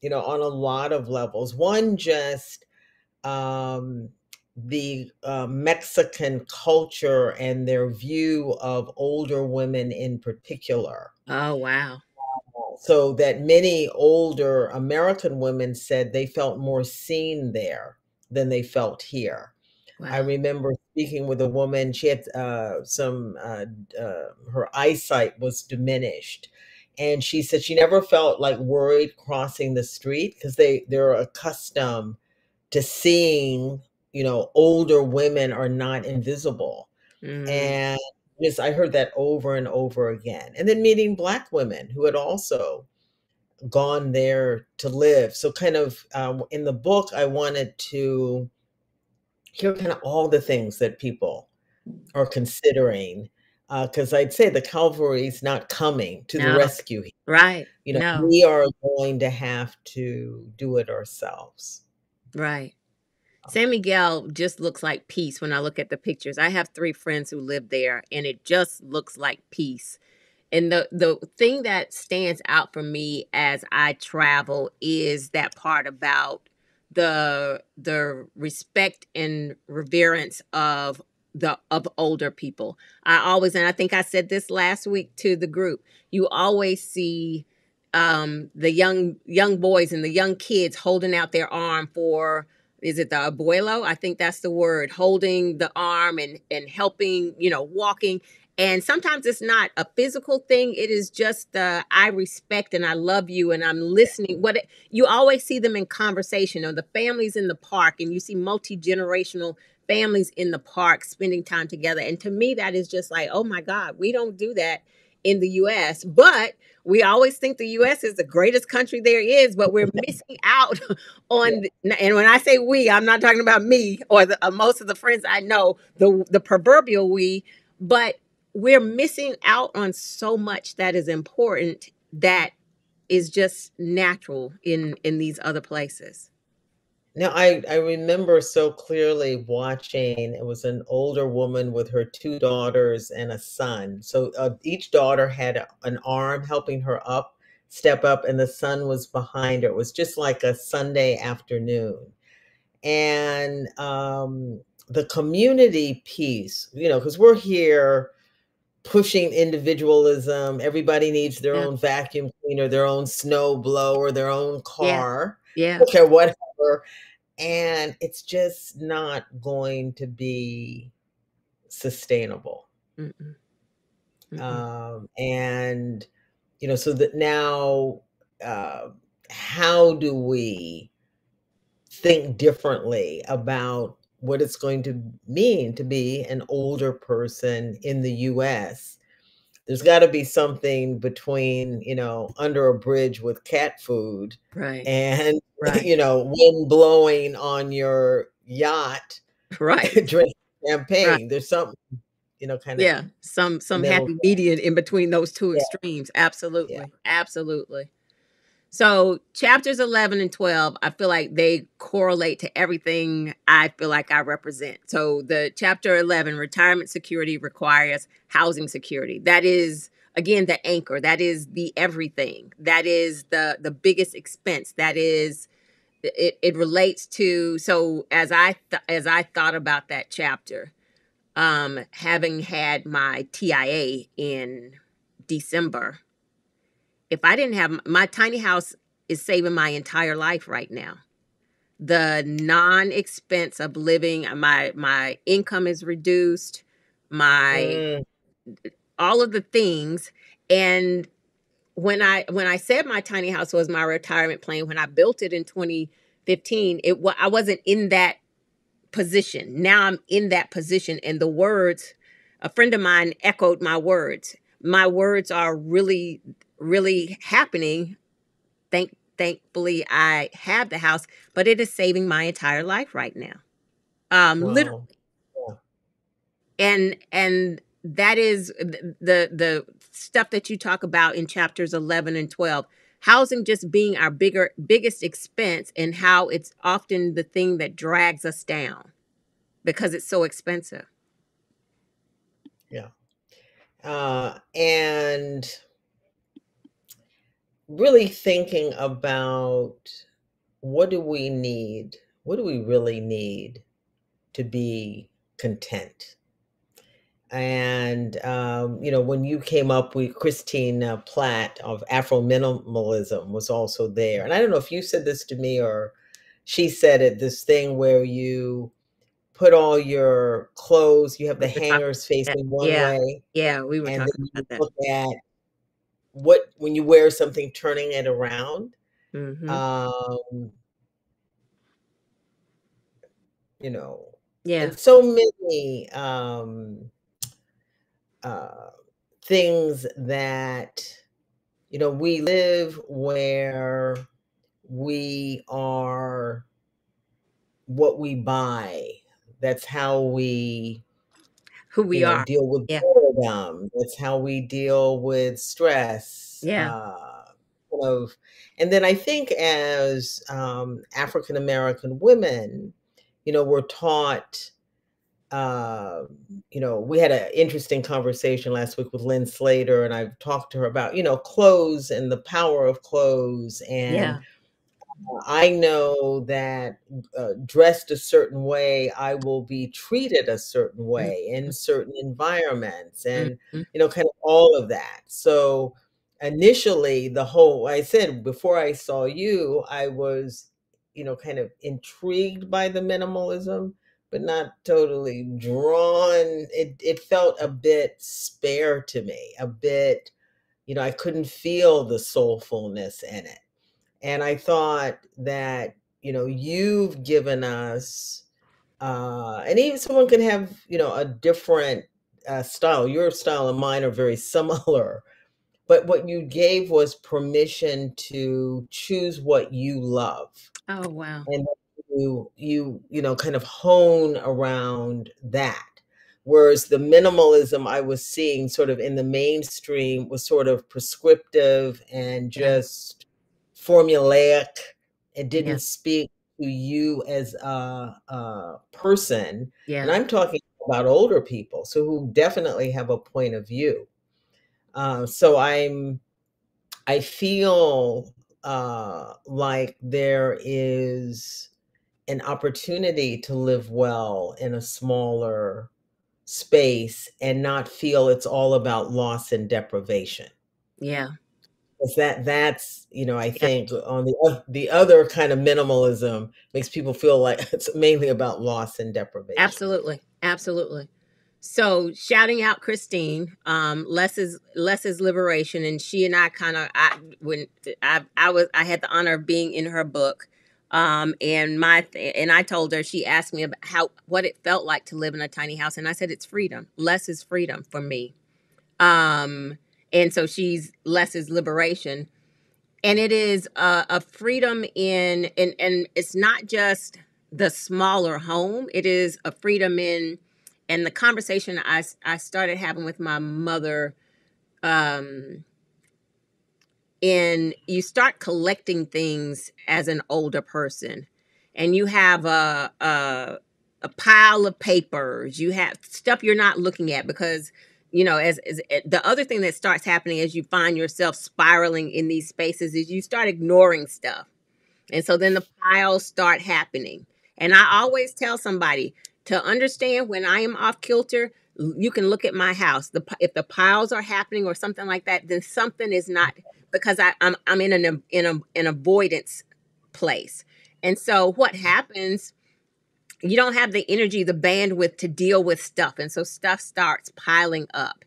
you know on a lot of levels. One just um the uh, Mexican culture and their view of older women in particular oh wow so that many older American women said they felt more seen there than they felt here. I remember speaking with a woman, she had uh, some, uh, uh, her eyesight was diminished. And she said she never felt like worried crossing the street because they, they're accustomed to seeing, you know, older women are not invisible. Mm. And just I heard that over and over again. And then meeting black women who had also gone there to live. So kind of uh, in the book, I wanted to hear kind of all the things that people are considering because uh, I'd say the cavalry's not coming to no. the rescue. Right. You know, no. we are going to have to do it ourselves. Right. San Miguel just looks like peace when I look at the pictures. I have three friends who live there, and it just looks like peace. And the the thing that stands out for me as I travel is that part about the the respect and reverence of the of older people. I always and I think I said this last week to the group. You always see um, the young young boys and the young kids holding out their arm for is it the abuelo? I think that's the word, holding the arm and and helping, you know, walking. And sometimes it's not a physical thing. It is just uh, I respect and I love you and I'm listening. What it, you always see them in conversation or the families in the park and you see multi generational families in the park spending time together. And to me, that is just like, oh my God, we don't do that in the US. But we always think the US is the greatest country there is, but we're missing out on the, and when I say we, I'm not talking about me or the, uh, most of the friends I know, the the proverbial we, but we're missing out on so much that is important that is just natural in in these other places. Now, I, I remember so clearly watching, it was an older woman with her two daughters and a son. So uh, each daughter had an arm helping her up, step up, and the son was behind her. It was just like a Sunday afternoon. And um, the community piece, you know, because we're here pushing individualism. Everybody needs their yeah. own vacuum cleaner, their own snow blower, their own car. Yeah. Okay, whatever and it's just not going to be sustainable. Mm-mm. Mm-mm. Um, and you know, so that now, uh, how do we think differently about what it's going to mean to be an older person in the U.S there's got to be something between you know under a bridge with cat food right and right. you know wind blowing on your yacht right drinking champagne right. there's something you know kind of yeah some some happy median in between those two yeah. extremes absolutely yeah. absolutely so chapters 11 and 12, I feel like they correlate to everything I feel like I represent. So the chapter 11, retirement security requires housing security. That is again the anchor. That is the everything. That is the the biggest expense. That is it it relates to so as I th- as I thought about that chapter, um having had my TIA in December if I didn't have my tiny house is saving my entire life right now. The non-expense of living, uh, my my income is reduced, my mm. all of the things and when I when I said my tiny house was my retirement plan when I built it in 2015 it I wasn't in that position. Now I'm in that position and the words a friend of mine echoed my words. My words are really really happening. Thank thankfully I have the house, but it is saving my entire life right now. Um wow. literally. Yeah. And and that is the the stuff that you talk about in chapters 11 and 12 housing just being our bigger biggest expense and how it's often the thing that drags us down because it's so expensive yeah uh and really thinking about what do we need? What do we really need to be content? And, um, you know, when you came up with Christine Platt of Afro Minimalism was also there. And I don't know if you said this to me or she said it this thing where you put all your clothes, you have the hangers facing one yeah. way. Yeah, we were talking about that. Look at what when you wear something, turning it around. Mm-hmm. Um, you know, yeah. So many um, uh, things that you know we live where we are what we buy that's how we Who we you know are. deal with Yeah. boredom that's how we deal with stress Yeah. uh of and then i think as um african american women you know we're taught uh, you know, we had an interesting conversation last week with Lyn Slater, and I've talked to her about, you know, clothes and the power of clothes. And Yeah. I know that uh, dressed a certain way, I will be treated a certain way in certain environments, and, Mhm. you know, kind of all of that. So initially, the whole, I said before I saw you, I was, you know, kind of intrigued by the minimalism but not totally drawn. It it felt a bit spare to me, a bit, you know, I couldn't feel the soulfulness in it. And I thought that, you know, you've given us, uh, and even someone can have, you know, a different uh, style. Your style and mine are very similar, but what you gave was permission to choose what you love Oh wow. and you you you know kind of hone around that whereas the minimalism i was seeing sort of in the mainstream was sort of prescriptive and just formulaic it didn't speak to you as a, a person and i'm talking about older people so who definitely have a point of view uh, so i'm i feel uh, like there is an opportunity to live well in a smaller space and not feel it's all about loss and deprivation. Yeah. That that's, you know, I Yeah. think on the the other kind of minimalism makes people feel like it's mainly about loss and deprivation. Absolutely. Absolutely. So shouting out Christine, um, less is less is liberation, and she and I kind of I when I I was I had the honor of being in her book, um, and my and I told her she asked me about how what it felt like to live in a tiny house, and I said it's freedom. Less is freedom for me, um, and so she's less is liberation, and it is a, a freedom in and and it's not just the smaller home; it is a freedom in and the conversation i i started having with my mother um and you start collecting things as an older person. And you have a, a a pile of papers. You have stuff you're not looking at because you know as, as eh, the other thing that starts happening as you find yourself spiraling in these spaces is you start ignoring stuff and so then the piles start happening. And I always tell somebody to understand when I am off kilter, you can look at my house. The if the piles are happening or something like that, then something is not because I, I'm I'm in an in a an avoidance place. And so what happens? You don't have the energy, the bandwidth to deal with stuff, and so stuff starts piling up.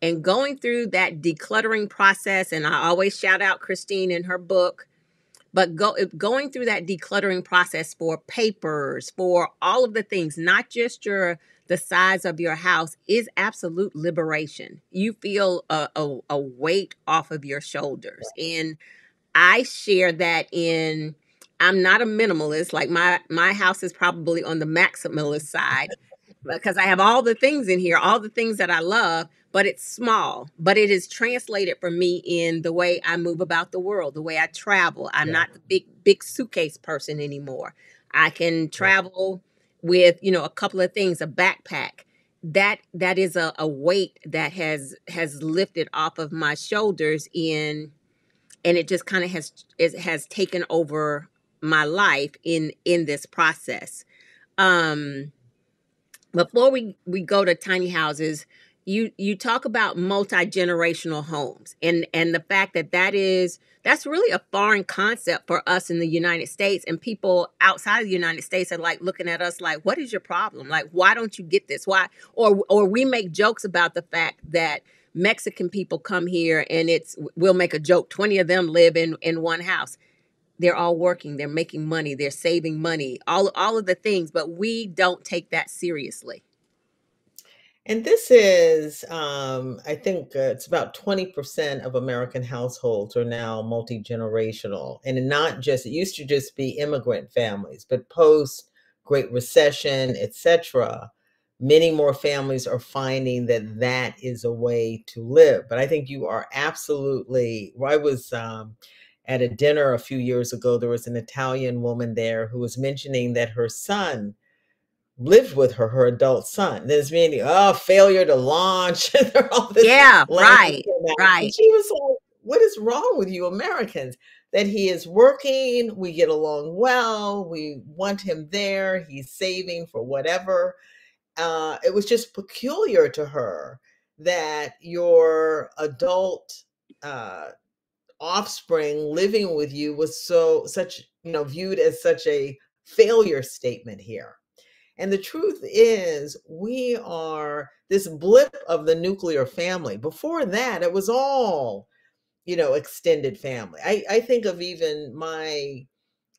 And going through that decluttering process, and I always shout out Christine in her book but go going through that decluttering process for papers for all of the things not just your the size of your house is absolute liberation. You feel a, a, a weight off of your shoulders. And i share that in i'm not a minimalist like my my house is probably on the maximalist side because I have all the things in here, all the things that I love, but it's small. But it is translated for me in the way I move about the world, the way I travel. I'm Yeah. not the big big suitcase person anymore. I can travel with, you know, a couple of things, a backpack. That that is a, a weight that has has lifted off of my shoulders in and it just kind of has it has taken over my life in in this process. Um before we we go to tiny houses you you talk about multi-generational homes and and the fact that that is that's really a foreign concept for us in the united states. And people outside of the united states are like looking at us like what is your problem? Like why don't you get this? Why? Or or we make jokes about the fact that mexican people come here and it's we'll make a joke 20 of them live in in one house they're all working they're making money they're saving money all all of the things but we don't take that seriously And this is, um, I think uh, it's about 20% of American households are now multi generational. And not just, it used to just be immigrant families, but post Great Recession, etc., many more families are finding that that is a way to live. But I think you are absolutely, I was, um, at a dinner a few years ago, there was an Italian woman there who was mentioning that her son lived with her, her adult son. There's meaning, oh, failure to launch. yeah, right, right. And she was like, what is wrong with you Americans? That he is working, we get along well, we want him there, he's saving for whatever. Uh, it was just peculiar to her that your adult uh, offspring living with you was so such you know viewed as such a failure statement here and the truth is, we are this blip of the nuclear family. Before that, it was all, you know, extended family. I, I think of even my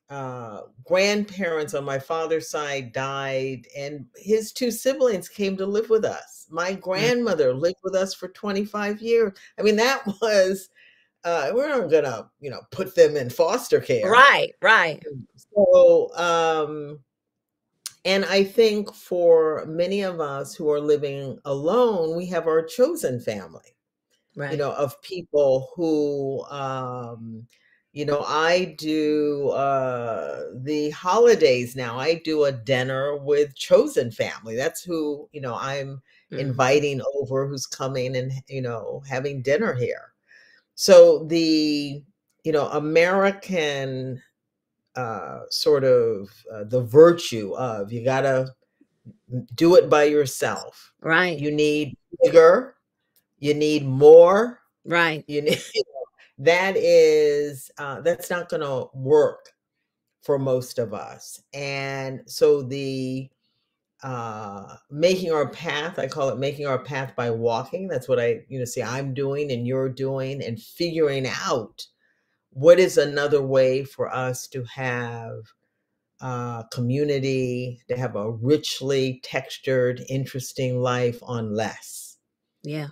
uh, grandparents on my father's side died, and his two siblings came to live with us. My mm. grandmother lived with us for 25 years. I mean, that was, uh, we're not gonna, you know, put them in foster care. Right, right. So, um, and I think for many of us who are living alone, we have our chosen family, right. you know, of people who, um, you know, I do uh, the holidays now. I do a dinner with chosen family. That's who, you know, I'm mm-hmm. inviting over who's coming and, you know, having dinner here. So the, you know, American uh, sort of uh, the virtue of you got to do it by yourself. Right. You need bigger. You need more. Right. You need that is uh, that's not going to work for most of us, and so the uh making our path i call it making our path by walking that's what i you know see i'm doing and you're doing and figuring out what is another way for us to have uh, community, to have a richly textured, interesting life on less? Yeah.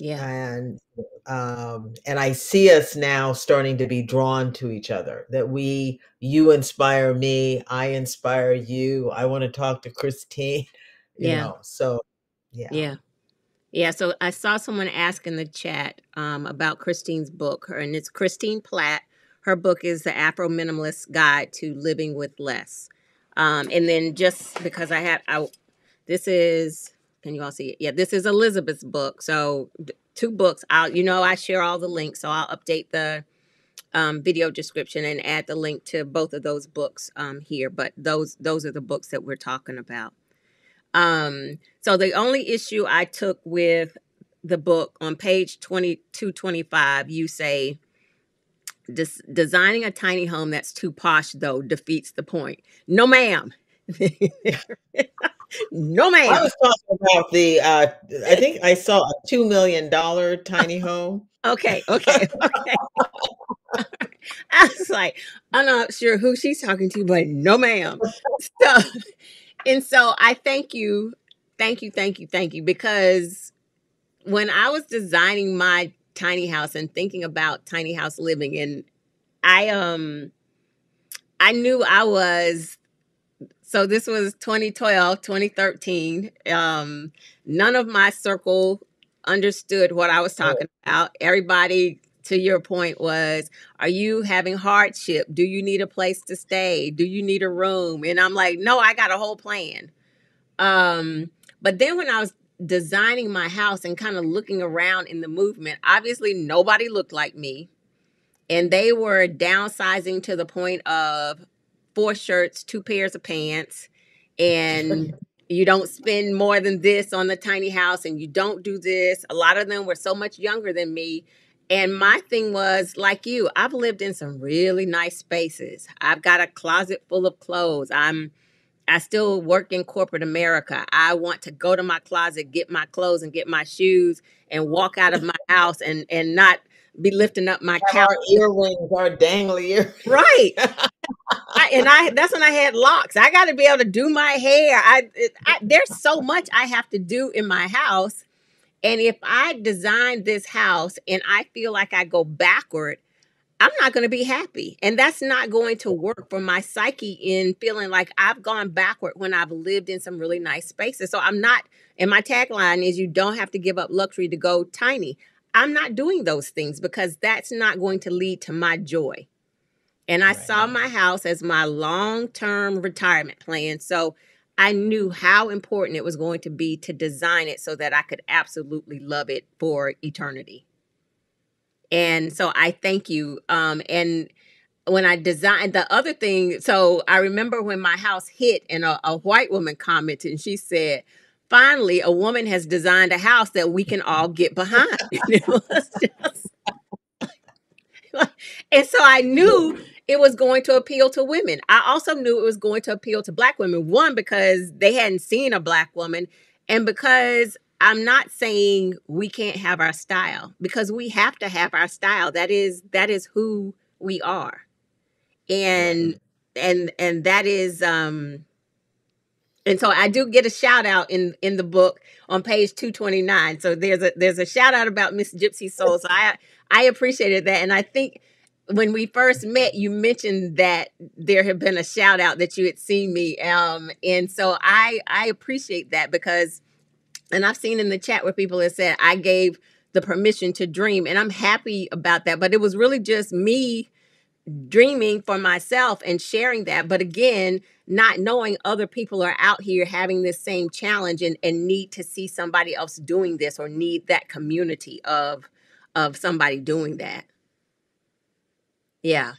Yeah. And um, and I see us now starting to be drawn to each other. That we, you inspire me, I inspire you. I want to talk to Christine. You yeah. know, so yeah. Yeah. Yeah, so I saw someone ask in the chat um, about Christine's book, her, and it's Christine Platt. Her book is The Afro Minimalist Guide to Living with Less. Um, and then just because I have, I, this is, can you all see it? Yeah, this is Elizabeth's book. So two books. I'll, you know, I share all the links, so I'll update the um, video description and add the link to both of those books um, here. But those those are the books that we're talking about. Um, so the only issue I took with the book on page 2225, you say, Des- designing a tiny home that's too posh, though, defeats the point. No, ma'am. no, ma'am. I was talking about the, uh, I think I saw a $2 million tiny home. okay, okay, okay. I was like, I'm not sure who she's talking to, but no, ma'am. So, and so I thank you, thank you, thank you, thank you, because when I was designing my tiny house and thinking about tiny house living, and I um I knew I was so this was 2012, 2013. Um, none of my circle understood what I was talking about. Everybody to your point was are you having hardship? Do you need a place to stay? Do you need a room? And i'm like no i got a whole plan. Um but then when i was designing my house and kind of looking around in the movement obviously nobody looked like me. And they were downsizing to the point of four shirts two pairs of pants and you don't spend more than this on the tiny house and you don't do this a lot of them were so much younger than me and my thing was like you, I've lived in some really nice spaces. I've got a closet full of clothes. I'm I still work in corporate America. I want to go to my closet, get my clothes and get my shoes and walk out of my house and and not be lifting up my couch. our earrings, our dangly earrings. Right. I, and I that's when I had locks. I got to be able to do my hair. I, it, I there's so much I have to do in my house, and if I design this house and I feel like I go backward, I'm not going to be happy, and that's not going to work for my psyche in feeling like I've gone backward when I've lived in some really nice spaces. So I'm not. And my tagline is, "You don't have to give up luxury to go tiny." I'm not doing those things because that's not going to lead to my joy. And I saw my house as my long term retirement plan. So I knew how important it was going to be to design it so that I could absolutely love it for eternity. And so I thank you. Um, and when I designed the other thing, so I remember when my house hit and a, a white woman commented and she said, Finally, a woman has designed a house that we can all get behind. it was just and so I knew it was going to appeal to women. I also knew it was going to appeal to black women. One, because they hadn't seen a black woman, and because I'm not saying we can't have our style, because we have to have our style. That is that is who we are. And and and that is um and so I do get a shout out in in the book on page 229. So there's a there's a shout out about Miss Gypsy Soul. So I I appreciated that. And I think when we first met, you mentioned that there had been a shout out that you had seen me. Um, and so I I appreciate that because and I've seen in the chat where people have said I gave the permission to dream, and I'm happy about that. But it was really just me dreaming for myself and sharing that. But again, not knowing other people are out here having this same challenge and, and need to see somebody else doing this or need that community of of somebody doing that. Yeah.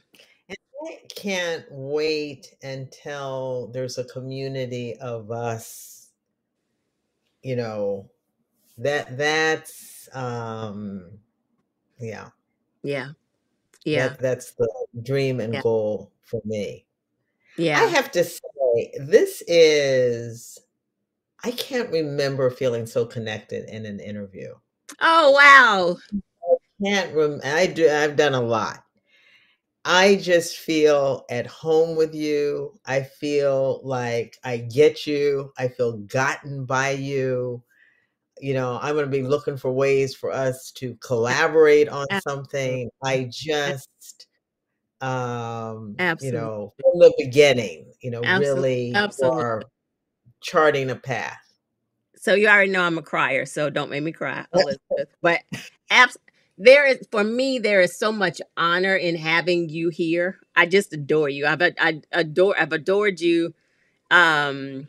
And I can't wait until there's a community of us, you know, that that's um yeah, Yeah. Yeah. that that's the dream and Yeah. goal for me. Yeah. I have to say, this is I can't remember feeling so connected in an interview. Oh wow. I can't rem- I do I've done a lot. I just feel at home with you. I feel like I get you. I feel gotten by you. You know, I'm going to be looking for ways for us to collaborate on something. I just um, absolutely. you know, from the beginning, you know, Absolutely. really Absolutely. are charting a path. So you already know I'm a crier, so don't make me cry, Elizabeth. But abs- there is for me, there is so much honor in having you here. I just adore you. I've I adore I've adored you um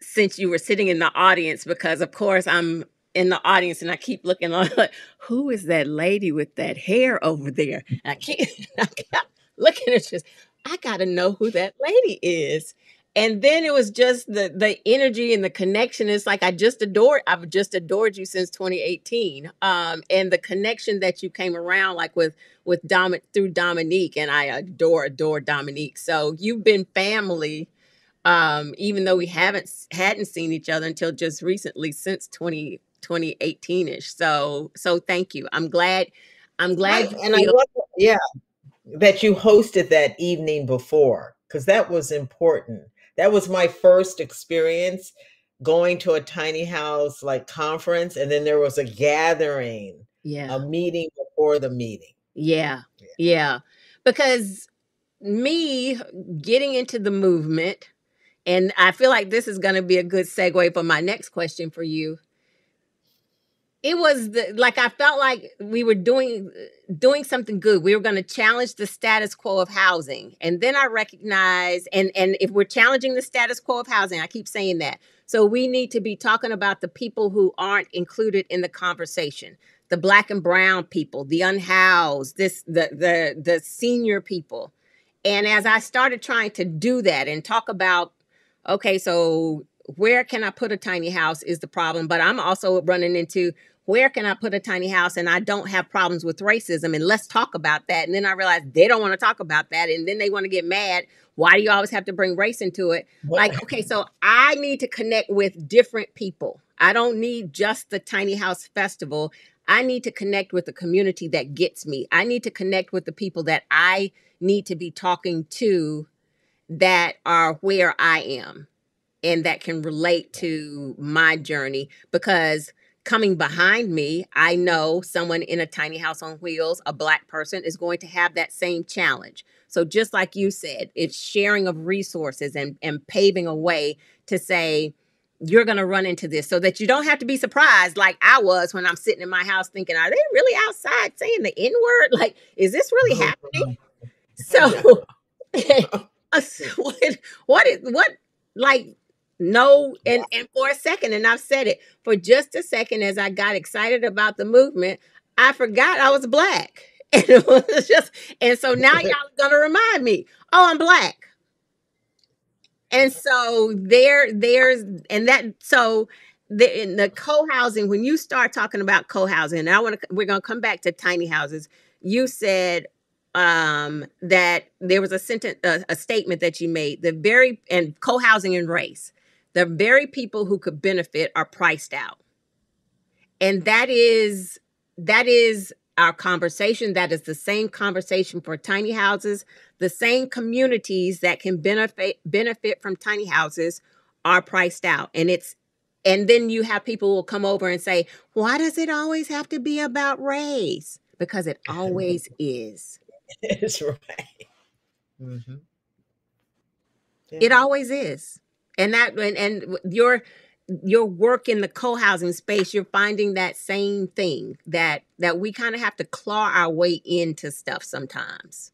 since you were sitting in the audience because of course I'm in the audience and I keep looking on like, who is that lady with that hair over there? And I keep I kept looking at just I gotta know who that lady is. And then it was just the the energy and the connection. It's like I just adored. I've just adored you since 2018. Um, and the connection that you came around like with with Dom through Dominique, and I adore adore Dominique. So you've been family, um, even though we haven't hadn't seen each other until just recently since 20 2018 ish. So so thank you. I'm glad. I'm glad. You And I love yeah, that you hosted that evening before because that was important. That was my first experience going to a tiny house like conference, and then there was a gathering, yeah. a meeting before the meeting. Yeah, Yeah. yeah. Because me getting into the movement, and I feel like this is going to be a good segue for my next question for you. It was the, like I felt like we were doing doing something good. We were going to challenge the status quo of housing, and then I recognized, and and if we're challenging the status quo of housing, I keep saying that. So we need to be talking about the people who aren't included in the conversation the black and brown people, the unhoused, this the the the senior people. And as I started trying to do that and talk about okay, so where can I put a tiny house is the problem, but I'm also running into where can I put a tiny house and I don't have problems with racism and let's talk about that. And then I realized they don't want to talk about that and then they want to get mad. Why do you always have to bring race into it? like okay so i need to connect with different people i don't need just the tiny house festival I need to connect with the community that gets me. I need to connect with the people that I need to be talking to that are where I am and that can relate to my journey because coming behind me, I know someone in a tiny house on wheels, a black person, is going to have that same challenge. So, just like you said, it's sharing of resources and, and paving a way to say, you're going to run into this so that you don't have to be surprised like I was when I'm sitting in my house thinking, are they really outside saying the N word? Like, is this really oh, happening? So, eh, oh. what, what is, what, like, no, and, and for a second, and I've said it for just a second as I got excited about the movement, I forgot I was black. And it was just, and so now y'all are gonna remind me, oh, I'm black. And so there, there's, and that, so the, in the co-housing, when you start talking about co-housing, and I want to, we're gonna come back to tiny houses. You said um, that there was a sentence, a, a statement that you made. The very and co-housing and race the very people who could benefit are priced out. And that is that is our conversation. That is the same conversation for tiny houses. The same communities that can benefit benefit from tiny houses are priced out. And it's and then you have people who will come over and say why does it always have to be about race because it always is. It's right. Mm-hmm. yeah. it always is and that and, and your your work in the co-housing space you're finding that same thing that that we kind of have to claw our way into stuff sometimes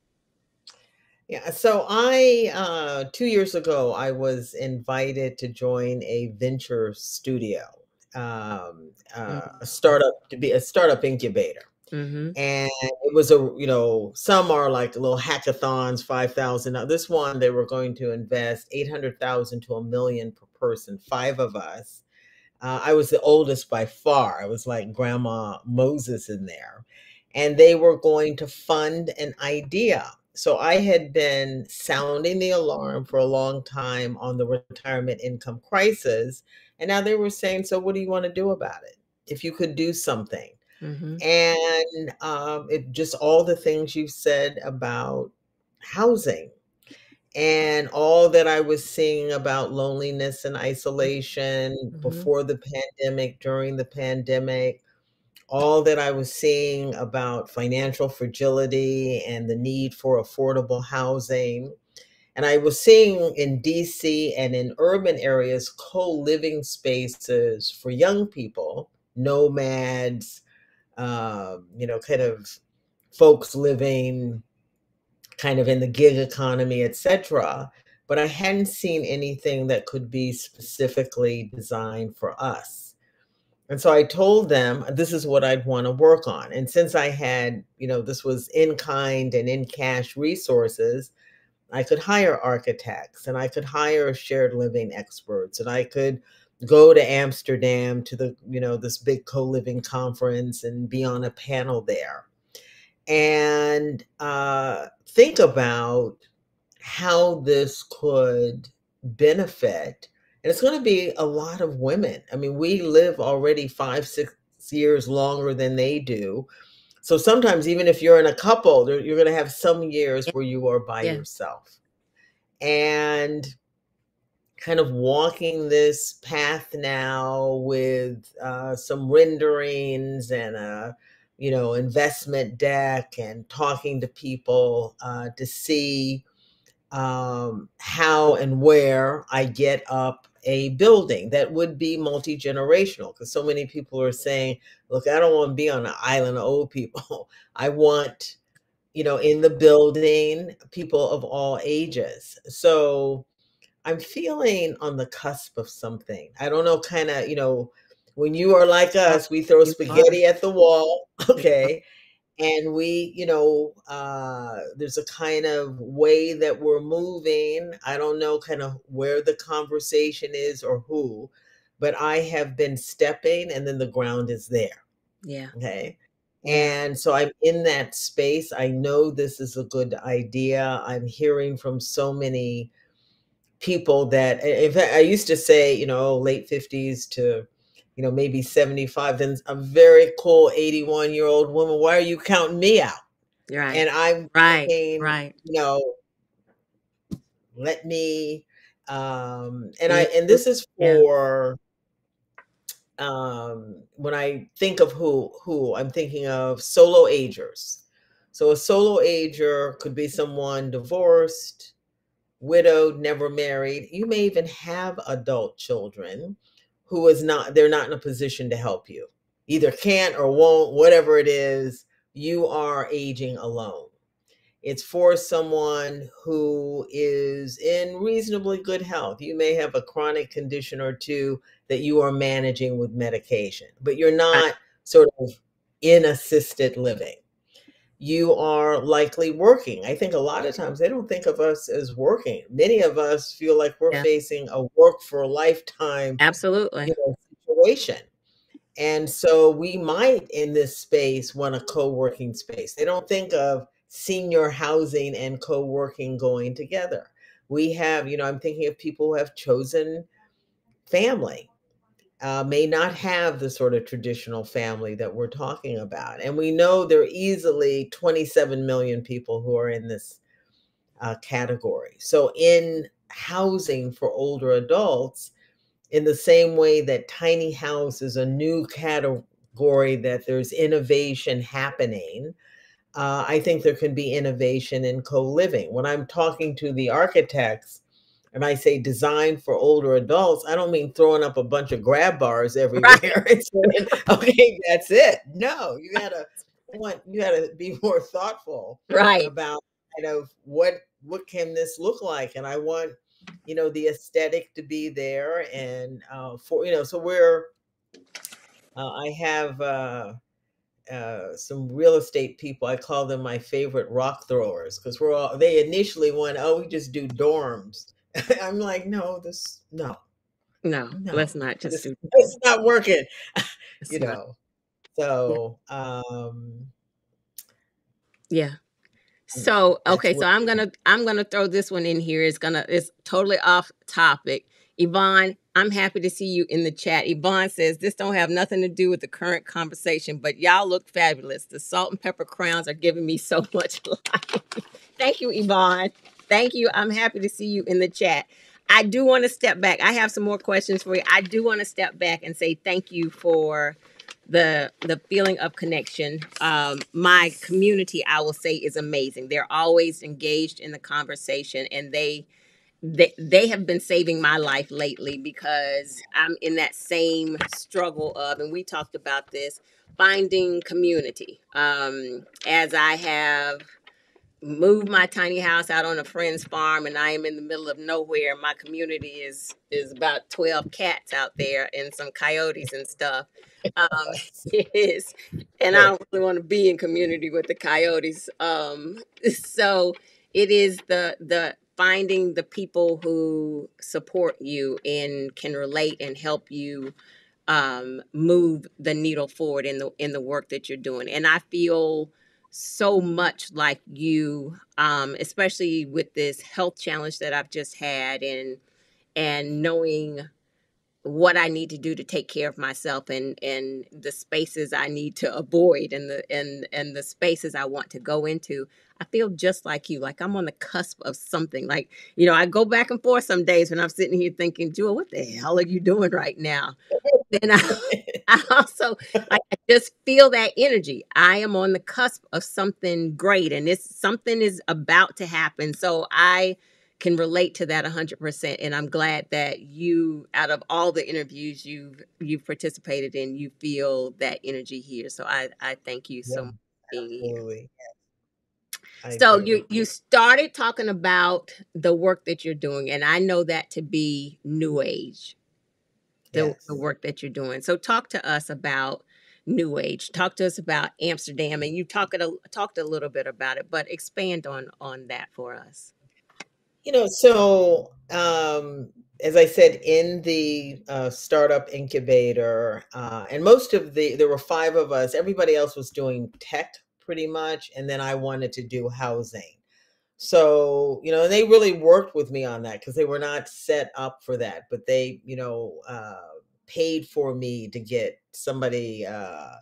yeah so i uh two years ago i was invited to join a venture studio um uh, mm-hmm. a startup to be a startup incubator Mm-hmm. And it was a, you know, some are like little hackathons, 5,000. Now, this one, they were going to invest 800,000 to a million per person, five of us. Uh, I was the oldest by far. I was like Grandma Moses in there. And they were going to fund an idea. So I had been sounding the alarm for a long time on the retirement income crisis. And now they were saying, So, what do you want to do about it? If you could do something. Mm-hmm. And um, it just all the things you said about housing and all that I was seeing about loneliness and isolation mm-hmm. before the pandemic, during the pandemic, all that I was seeing about financial fragility and the need for affordable housing. And I was seeing in DC and in urban areas co living spaces for young people, nomads, um, you know, kind of folks living kind of in the gig economy, etc. But I hadn't seen anything that could be specifically designed for us. And so I told them this is what I'd want to work on. And since I had, you know, this was in kind and in cash resources, I could hire architects and I could hire shared living experts and I could go to Amsterdam to the, you know, this big co-living conference and be on a panel there. And uh, think about how this could benefit. And it's going to be a lot of women. I mean, we live already five, six years longer than they do. So sometimes, even if you're in a couple, you're going to have some years where you are by yeah. yourself. And kind of walking this path now with uh, some renderings and a you know investment deck and talking to people uh, to see um, how and where I get up a building that would be multi generational. Because so many people are saying, "Look, I don't want to be on an island of old people. I want." you know in the building people of all ages so I'm feeling on the cusp of something. I don't know, kind of, you know, when you are like us, we throw spaghetti at the wall, okay? And we, you know, uh, there's a kind of way that we're moving. I don't know kind of where the conversation is or who, but I have been stepping and then the ground is there. Yeah. Okay. And so I'm in that space. I know this is a good idea. I'm hearing from so many people that in fact I used to say, you know, late 50s to you know, maybe 75, then a very cool 81 year old woman, why are you counting me out? Right. And I'm right. thinking, Right. you know, let me um and I and this is Yeah. for um when I think of who who I'm thinking of solo agers. So a solo ager could be someone divorced, widowed, never married. You may even have adult children who is not they're not in a position to help you. Either can't or won't, whatever it is, you are aging alone. It's for someone who is in reasonably good health. You may have a chronic condition or two that you are managing with medication, but you're not sort of in assisted living. You are likely working. I think a lot of times they don't think of us as working. Many of us feel like we're Yeah. facing a work for a lifetime Absolutely. you know, situation. And so we might in this space want a co-working space. They don't think of senior housing and co-working going together. We have, you know, I'm thinking of people who have chosen family, uh, may not have the sort of traditional family that we're talking about. And we know there are easily 27 million people who are in this uh, category. So in housing for older adults, in the same way that tiny house is a new category that there's innovation happening uh, i think there can be innovation in co-living when i'm talking to the architects and i say design for older adults i don't mean throwing up a bunch of grab bars everywhere and saying okay that's it no you gotta want you gotta be more thoughtful Right. about kind of what what can this look like and i want you know the aesthetic to be there and uh for you know so we're uh, i have uh uh, some real estate people. I call them my favorite rock throwers because we're all. They initially went, "Oh, we just do dorms." I'm like, "No, this no, No, no, let's not just this do it's not working." it's You not. know. So, um, Yeah. So, okay, so. I'm gonna I'm gonna throw this one in here. It's gonna it's totally off topic. Yvonne, I'm happy to see you in the chat. Yvonne says this don't have nothing to do with the current conversation, but y'all look fabulous. The salt and pepper crowns are giving me so much life. Thank you, Yvonne. Thank you. I'm happy to see you in the chat. I do want to step back. I have some more questions for you. I do want to step back and say thank you for the the feeling of connection. Um, my community, I will say, is amazing. They're always engaged in the conversation, and they they they have been saving my life lately because I'm in that same struggle of, and we talked about this, finding community. Um, as I have moved my tiny house out on a friend's farm and I am in the middle of nowhere. My community is is about 12 cats out there and some coyotes and stuff. Um it is and I don't really want to be in community with the coyotes. Um so it is the the finding the people who support you and can relate and help you um move the needle forward in the in the work that you're doing. And I feel so much like you um especially with this health challenge that I've just had and and knowing what I need to do to take care of myself and and the spaces I need to avoid and the and and the spaces I want to go into. I feel just like you, like I'm on the cusp of something. Like, you know, I go back and forth some days when I'm sitting here thinking, Jewel, what the hell are you doing right now? Then I, I also like I just feel that energy. I am on the cusp of something great and it's something is about to happen. So I can relate to that 100% and I'm glad that you out of all the interviews you've you've participated in you feel that energy here. So I I thank you so much absolutely. So you you started talking about the work that you're doing, and I know that to be NUUage, the the work that you're doing. So talk to us about NUUage. Talk to us about Amsterdam, and you talked a talked a little bit about it, but expand on on that for us. You know, so um, as I said, in the uh, startup incubator, uh, and most of the there were five of us. Everybody else was doing tech pretty much, and then I wanted to do housing. So you know, and they really worked with me on that because they were not set up for that, but they, you know, uh, paid for me to get somebody uh,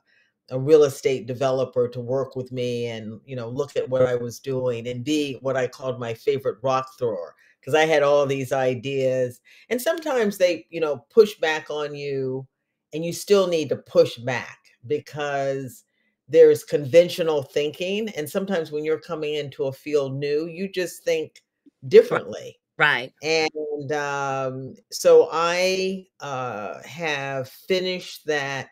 a real estate developer to work with me and you know look at what I was doing and be what I called my favorite rock thrower because I had all these ideas. And sometimes they you know push back on you and you still need to push back because there's conventional thinking and sometimes when you're coming into a field new you just think differently Right. and um, so I uh, have finished that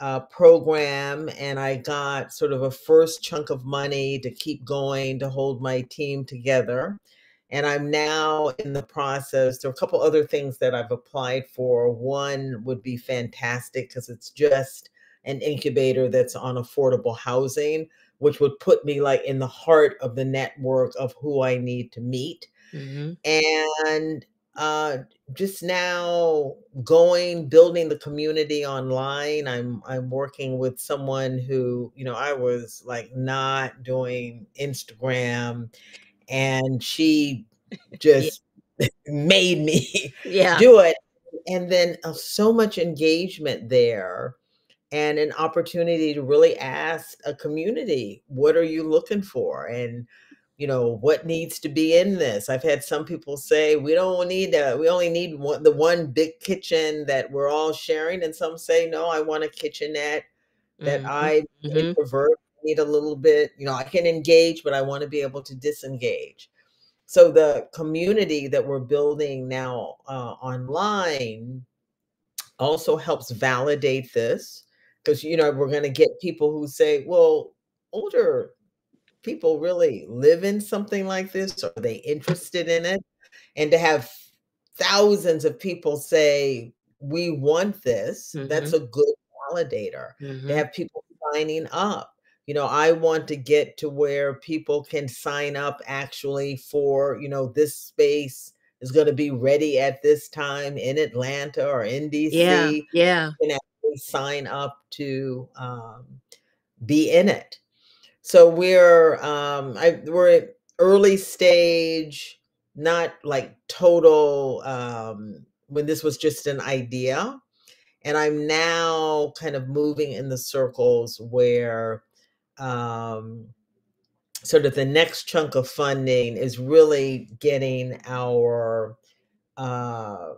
uh, program and I got sort of a first chunk of money to keep going to hold my team together. And I'm now in the process. There are a couple other things that I've applied for. One would be fantastic because it's just an incubator that's on affordable housing, which would put me like in the heart of the network of who I need to meet. hmm And uh, just now going, building the community online. I'm I'm working with someone who, you know, I was like not doing Instagram, and she Yeah. just made me Yeah. do it. And then uh, so much engagement there and an opportunity to really ask a community, what are you looking for? And you know, what needs to be in this? I've had some people say we don't need a, we only need one, the one big kitchen that we're all sharing. And some say, no, I want a kitchenette that hmm I hmm introvert need a little bit, you know, I can engage, but I want to be able to disengage. So the community that we're building now uh, online also helps validate this because you know we're going to get people who say well older people really live in something like this are they interested in it? And to have thousands of people say we want this that's hmm a good validator. To hmm have people signing up. You know i want to get to where people can sign up actually for you know this space is going to be ready at this time in atlanta or in dc Yeah. actually sign up to um, be in it so we're um I we're at early stage, not like total um when this was just an idea. And I'm now kind of moving in the circles where um sort of the next chunk of funding is really getting our uh,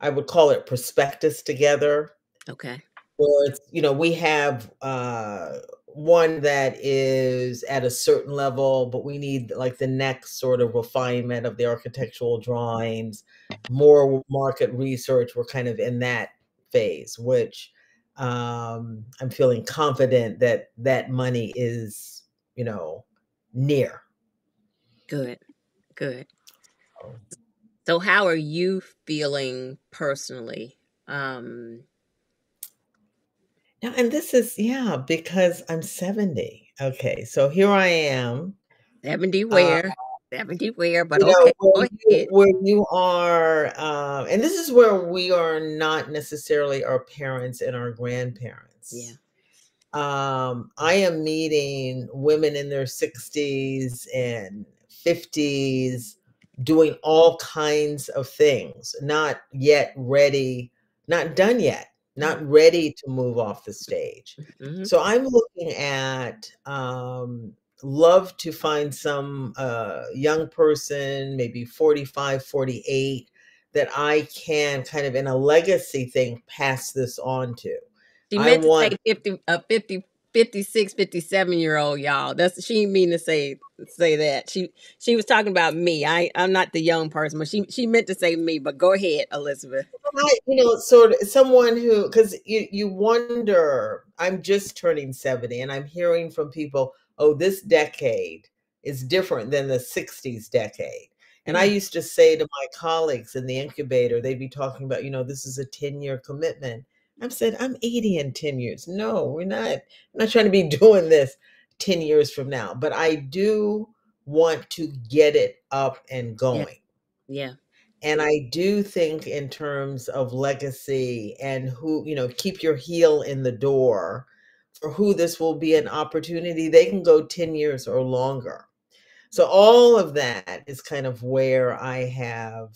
I would call it prospectus together Okay. where it's, you know, we have uh, one that is at a certain level, but we need like the next sort of refinement of the architectural drawings, more market research. We're kind of in that phase, which um, I'm feeling confident that that money is, you know, near. Good. Good. So, So how are you feeling personally? Um, Now, and this is, yeah, because I'm 70. Okay, so here I am. 70 Uh, where? 70 where? But You know, okay, where you where you are, um, and this is where we are not necessarily our parents and our Yeah. grandparents. Um, I am meeting women in their 60s and 50s doing all kinds of things, not yet ready, not done yet, not ready to move off the stage. hmm So I'm looking at um love to find some uh young person, maybe 45, 48, that I can kind of in a legacy thing pass this on to. She I meant to say want 50, a 50, 56, 57 year old, y'all. That's she didn't mean to say say that. She she was talking about me. I I'm not the young person, but she she meant to say me. But go ahead, Elizabeth. I, you know, sort of someone who, because you you wonder. I'm just turning 70, and I'm hearing from people, oh, this decade is different than the 60s decade. And I mm. used to say to my colleagues in the incubator, they'd be talking about, you know, this is a 10-year commitment. I've said, I'm 80 in 10 years. No, we're not, I'm not trying to be doing this 10 years from now, but I do want to get it up and Yeah. going. Yeah. And I do think in terms of legacy and who, you know, keep your heel in the door for who this will be an opportunity. They can go 10 years or longer. So all of that is kind of where I have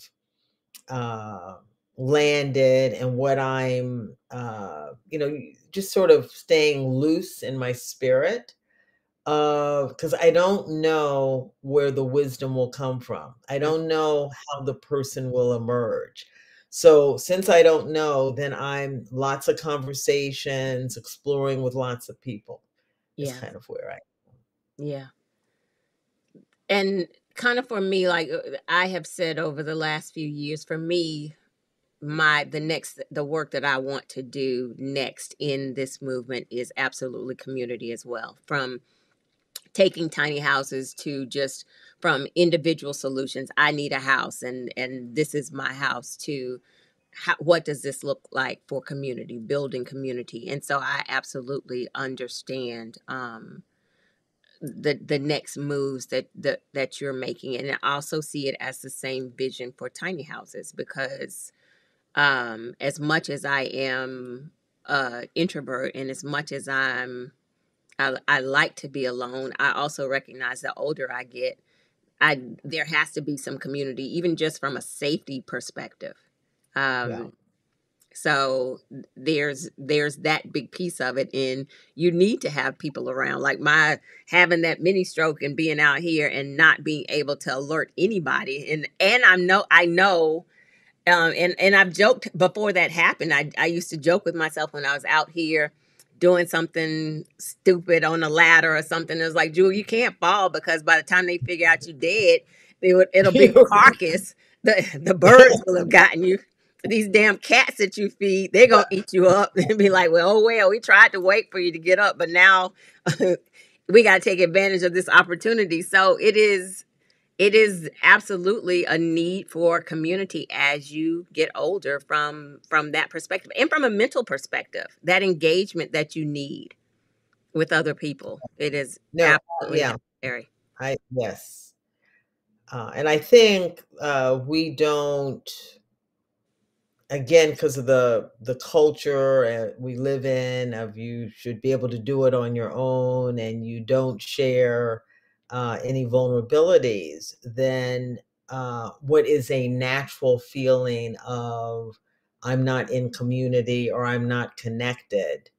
uh, landed and what I'm, uh, you know, just sort of staying loose in my spirit of because I don't know where the wisdom will come from. I don't know how the person will emerge. So since I don't know, then I'm lots of conversations, exploring with lots of people is Yeah. kind of where I Yeah. And kind of for me, like uh, I have said over the last few years, for me, my the next the work that I want to do next in this movement is absolutely community as well. From taking tiny houses to just from individual solutions. I need a house and and this is my house to how, what does this look like for community, building community. And so I absolutely understand um the the next moves that that that you're making and I also see it as the same vision for tiny houses because um as much as I am a introvert and as much as I'm I, I like to be alone I also recognize the older I get I there has to be some community even just from a safety perspective yeah. um so there's there's that big piece of it and you need to have people around like my having that mini stroke and being out here and not being able to alert anybody and and i know i know um and and i've joked before that happened i i used to joke with myself when i was out here doing something stupid on a ladder or something. It was like jewel you can't fall because by the time they figure out you're dead they would, it'll be a carcass. The the birds will have gotten you. These damn cats that you feed, they're gonna eat you up. And be like, well, oh well, we tried to wait for you to get up, but now we gotta take advantage of this opportunity. So it is it is absolutely a need for community as you get older from from that perspective and from a mental perspective, that engagement that you need with other people. It is No, absolutely yeah, necessary. I yes. Uh, and I think uh, we don't again because of the the culture uh, we live in of you should be able to do it on your own and you don't share uh, any vulnerabilities then uh, what is a natural feeling of i'm not in community or i'm not connected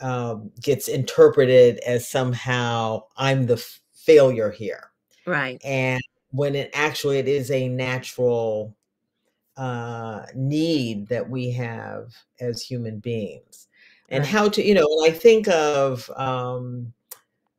um, gets interpreted as somehow i'm the failure here Right. and when it actually it is a natural uh, need that we have as human beings and Right. how to you know when i think of um,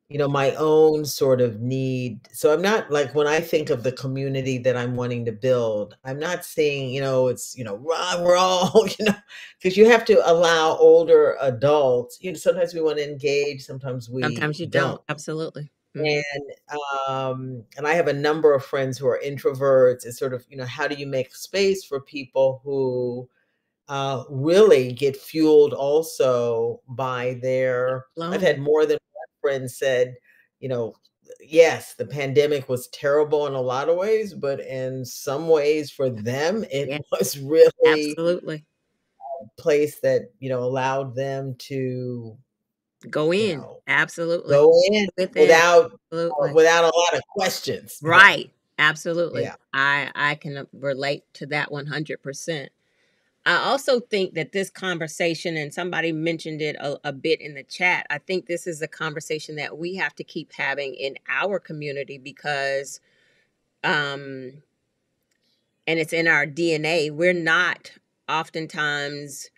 you know my own sort of need so i'm not like when i think of the community that i'm wanting to build i'm not saying you know it's you know rah, we're all you know because you have to allow older adults you know sometimes we want to engage sometimes we Sometimes you don't don't. Absolutely. Mhm. and um and i have a number of friends who are introverts it's sort of you know how do you make space for people who uh really get fueled also by their i've had more than friend said you know yes the pandemic was terrible in a lot of ways but in some ways for them it Yeah. was really Absolutely. a place that you know allowed them to Go you in. know Absolutely. go in Within. without Absolutely. without a lot of questions Right. Absolutely. yeah I I can uh, relate to that 100%. I also think that this conversation, and somebody mentioned it a, a bit in the chat, I think this is a conversation that we have to keep having in our community because, um, and it's in our DNA, we're not oftentimes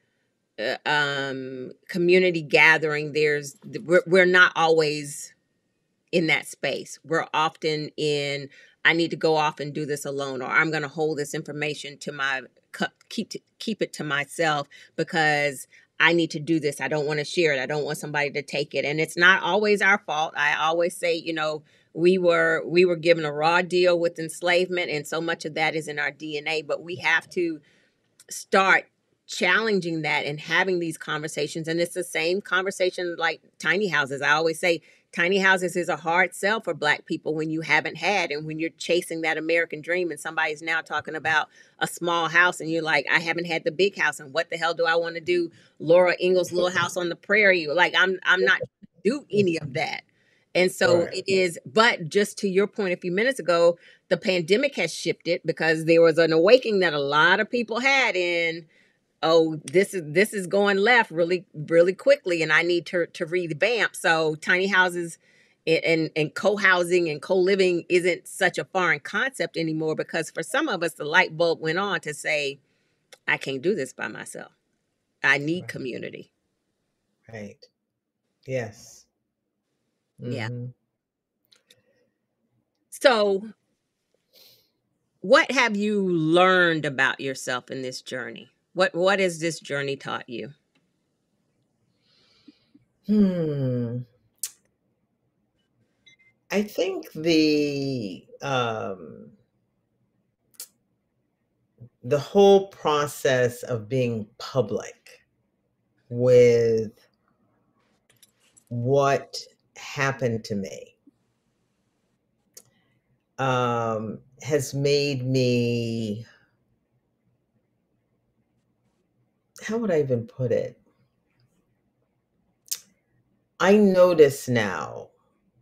uh, um community gathering there's we're, we're not always in that space. We're often in, I need to go off and do this alone, or I'm going to hold this information to my keep keep it to myself because I need to do this. I don't want to share it. I don't want somebody to take it. And it's not always our fault. I always say, you know, we were we were given a raw deal with enslavement and so much of that is in our DNA, but we have to start challenging that and having these conversations and it's the same conversation like tiny houses i always say tiny houses is a hard sell for black people when you haven't had and when you're chasing that american dream and somebody's now talking about a small house and you're like i haven't had the big house and what the hell do i want to do? Laura ingalls little house on the prairie. Like i'm i'm not do any of that. And so Right. it is, but just to your point a few minutes ago, the pandemic has shifted because there was an awakening that a lot of people had in oh this is this is going left really really quickly and i need to to revamp so tiny houses and and, and co-housing and co-living isn't such a foreign concept anymore because for some of us the light bulb went on to say i can't do this by myself i need Right. community Right. Yes. yeah Mhm. so what have you learned about yourself in this journey what what has this journey taught you Hmm. I think the um the whole process of being public with what happened to me um has made me how would I even put it? I notice now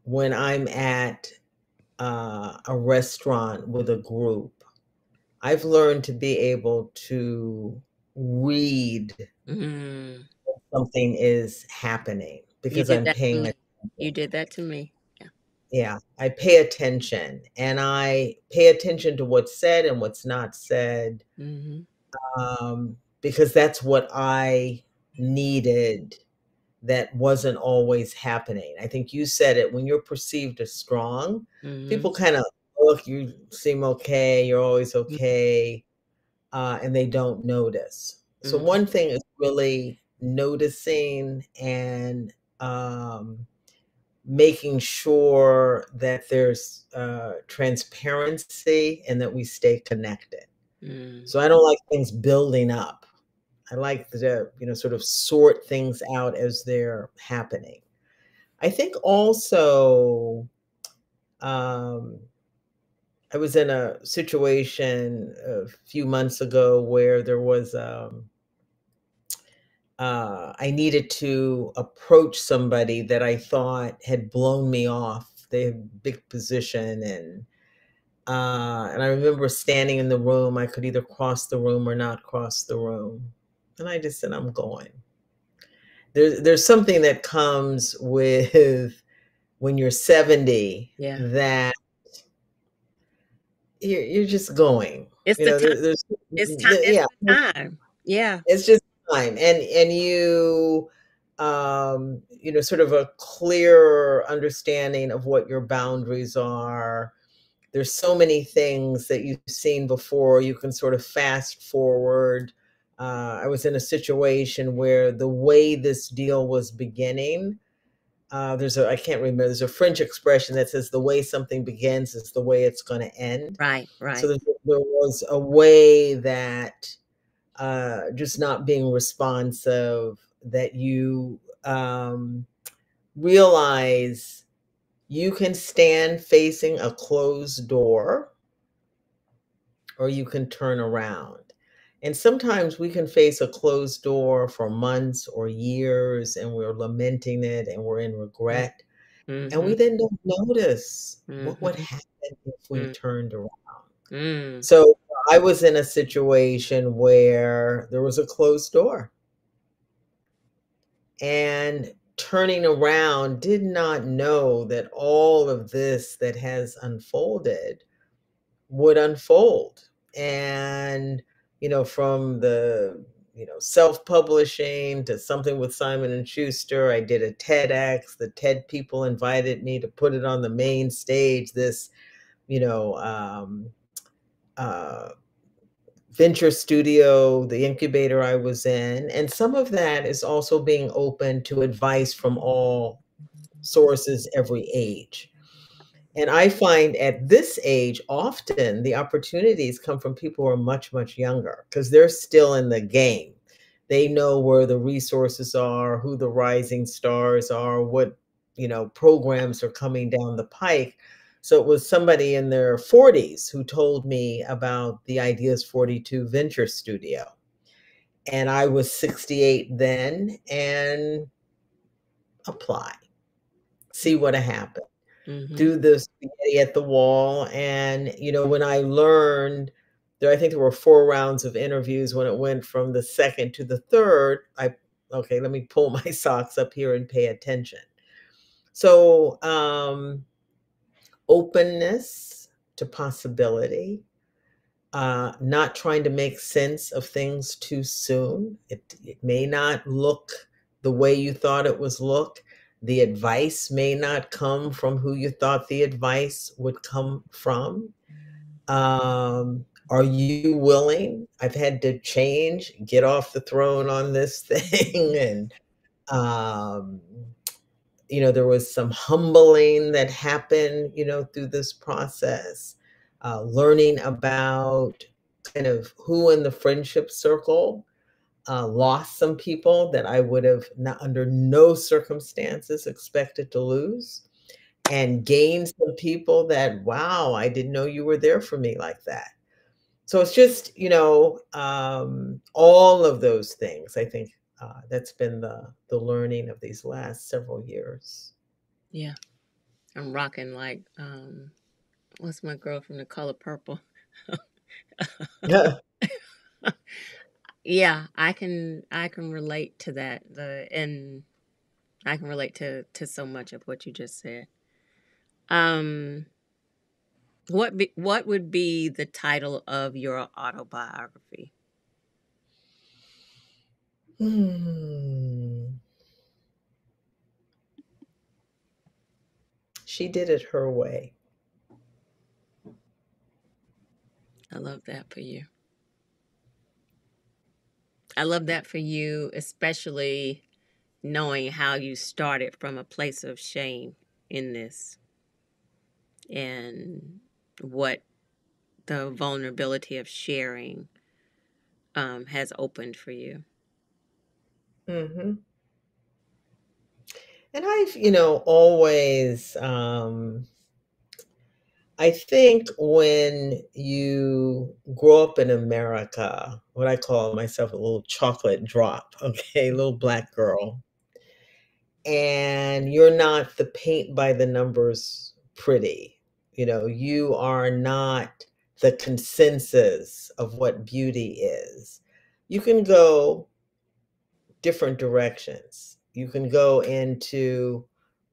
when I'm at uh, a restaurant with a group, I've learned to be able to read mm. something is happening because I'm paying attention. you did that to me yeah Yeah, I pay attention and I pay attention to what's said and what's not said hmm um, because that's what I needed that wasn't always happening. I think you said it when you're perceived as strong, hmm people kind of look, you seem okay, you're always okay, uh, and they don't notice. So, hmm one thing is really noticing and um, making sure that there's uh, transparency and that we stay connected. mm So, I don't like things building up. I like to, you know, sort of sort things out as they're happening. I think also, um, I was in a situation a few months ago where there was, um, uh, I needed to approach somebody that I thought had blown me off. They had a big position and uh, and I remember standing in the room. I could either cross the room or not cross the room. And I just said, I'm going. There's there's something that comes with when you're 70 yeah that you're, you're just going. it's You the know, time there, it's time it's yeah, the time yeah it's just time. And and you um you know sort of a clearer understanding of what your boundaries are there's so many things that you've seen before you can sort of fast forward uh, i was in a situation where the way this deal was beginning uh, there's a i can't remember there's a french expression that says the way something begins is the way it's going to end right so right there, there was a way that uh, just not being responsive that you um, realize you can stand facing a closed door or you can turn around. And sometimes we can face a closed door for months or years and we're lamenting it and we're in regret. And mm-hmm. we then don't notice what would Mm-hmm. happen if we Mm. turned around. Mm. So I was in a situation where there was a closed door and turning around did not know that all of this that has unfolded would unfold and you know from the you know self-publishing to something with simon and schuster i did a tedx the ted people invited me to put it on the main stage this you know um, uh, venture studio, the incubator I was in. And some of that is also being open to advice from all sources, every age. And I find at this age, often the opportunities come from people who are much, much younger because they're still in the game. They know where the resources are, who the rising stars are, what you know programs are coming down the pike. So it was somebody in their 40s who told me about the Ideas 42 Venture Studio. And I was 68 then and apply. see what happened. Mhm. Do the spaghetti at the wall, and, you know, when I learned there I think there were 4 rounds of interviews when it went from the 2nd to the 3rd, I "Okay, let me pull my socks up here and pay attention." So, um, openness to possibility, uh, not trying to make sense of things too soon. It it may not look the way you thought it was look. The advice may not come from who you thought the advice would come from. Um, are you willing? I've had to change, get off the throne on this thing, and, um, you know, there was some humbling that happened, you know, through this process, uh, learning about kind of who in the friendship circle, uh, lost some people that I would have not under no circumstances expected to lose, and gained some people that, "Wow, I didn't know you were there for me like that." So it's just, you know, um, all of those things, I think, uh, that's been the the learning of these last several years. Yeah. I'm rocking like, um, what's my girl from The Color Purple? Yeah, I can I can relate to that, the and I can relate to to so much of what you just said. Um what be what would be the title of your autobiography? Hmm. She did it her way. I love that for you. I love that for you, especially knowing how you started from a place of shame in this and what the vulnerability of sharing um, has opened for you. Mhm. And I've, you know, always, um I think when you grow up in America, what I call myself a little chocolate drop, okay, little black girl and you're not the paint by the numbers pretty, you know, you are not the consensus of what beauty is. You can go different directions. You can go into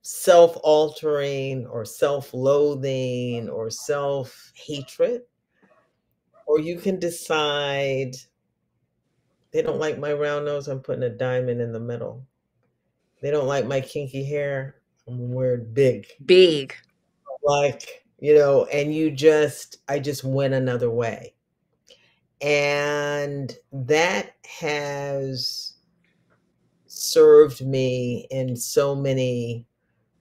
self-altering or self-loathing or self-hatred or you can decide they don't like my round nose, I'm putting a diamond in the middle. They don't like my kinky hair, I'm gonna wear it big. Big. Like, you know, and you just I just went another way. And that has served me in so many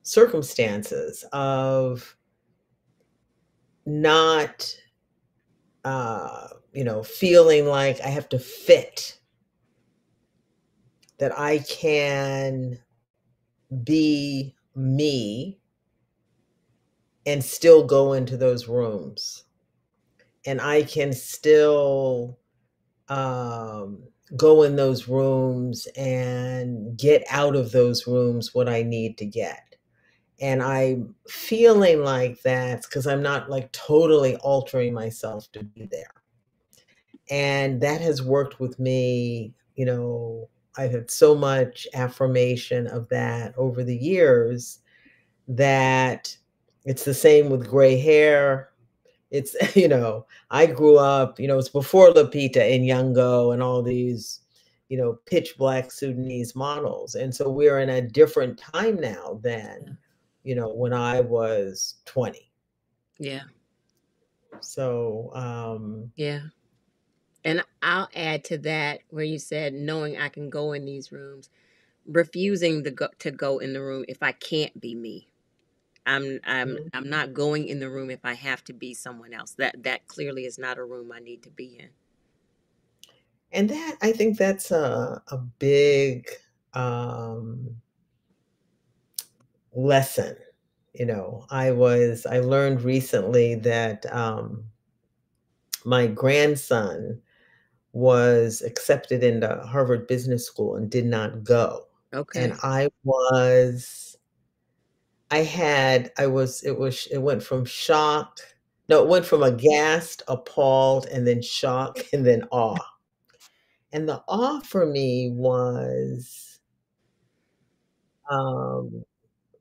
circumstances of not, uh, you know, feeling like I have to fit that I can be me and still go into those rooms. And I can still, um, go in those rooms and get out of those rooms what I need to get. And I'm feeling like that because I'm not, like, totally altering myself to be there. And that has worked with me, you know, I've had so much affirmation of that over the years that it's the same with gray hair. It's you know, I grew up, you know, it's before Lupita Nyong'o and all these, you know, pitch black Sudanese models, and so we're in a different time now than, you know, when I was 20. Yeah. So, um Yeah. And I'll add to that where you said knowing I can go in these rooms, refusing the go to go in the room if I can't be me. I'm I'm Mhm. I'm not going in the room if I have to be someone else. That that clearly is not a room I need to be in. And that I think that's a a big, um lesson, you know, I was I learned recently that, um my grandson was accepted into Harvard Business School and did not go, Okay. and I was I had I was it was it went from shock no, it went from aghast, appalled, and then shock, and then awe. And the awe for me was um,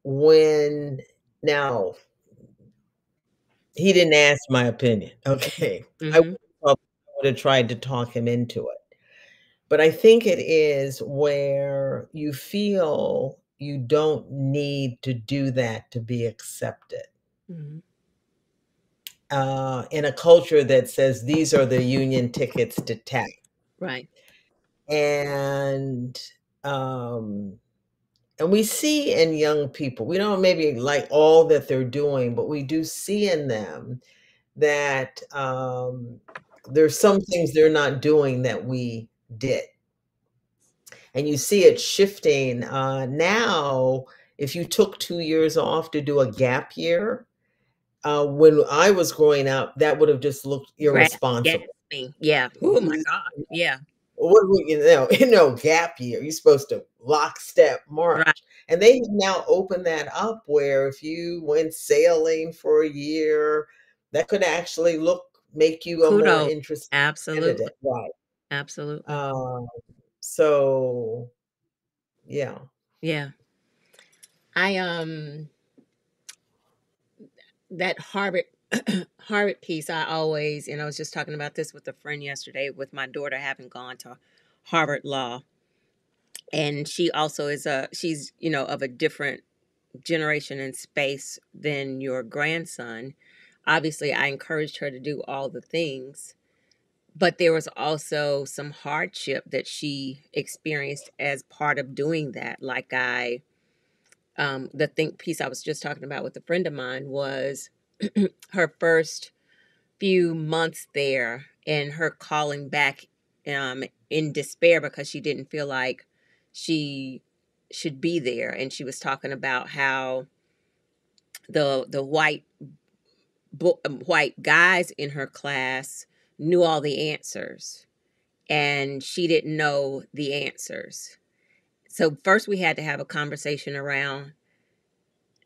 when now he didn't ask my opinion, okay? I Mhm. would have tried to talk him into it. But I think it is where you feel you don't need to do that to be accepted. Mhm. Uh, in a culture that says these are the union tickets to tech. Right. And um and we see in young people, we don't maybe like all that they're doing, but we do see in them that um there's some things they're not doing that we did. And you see it shifting uh now if you took 2 years off to do a gap year, uh when I was growing up, that would have just looked irresponsible. Yeah. Oh my god. Yeah. What we you know you know gap year you're supposed to lockstep Right. march and they now opened that up where if you went sailing for a year that could actually look make you a more interesting Absolutely. candidate right Absolutely. um so yeah Yeah. I um that Harvard Harvard piece I always and I was just talking about this with a friend yesterday with my daughter having gone to Harvard Law and she also is a she's you know of a different generation and space than your grandson. Obviously, I encouraged her to do all the things, but there was also some hardship that she experienced as part of doing that. Like I um, the think piece I was just talking about with a friend of mine was her first few months there and her calling back um, in despair because she didn't feel like she should be there. And she was talking about how the the white bo- um, white guys in her class knew all the answers and she didn't know the answers. So first we had to have a conversation around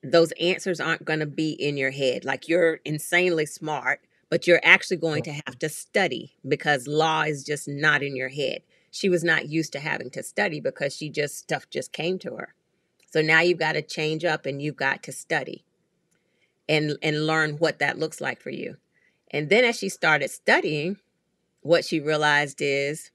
those answers aren't going to be in your head. Like you're insanely smart, but you're actually going to have to study because law is just not in your head. She was not used to having to study because she just stuff just came to her. So now you've got to change up and you've got to study and and learn what that looks like for you. And then as she started studying, what she realized is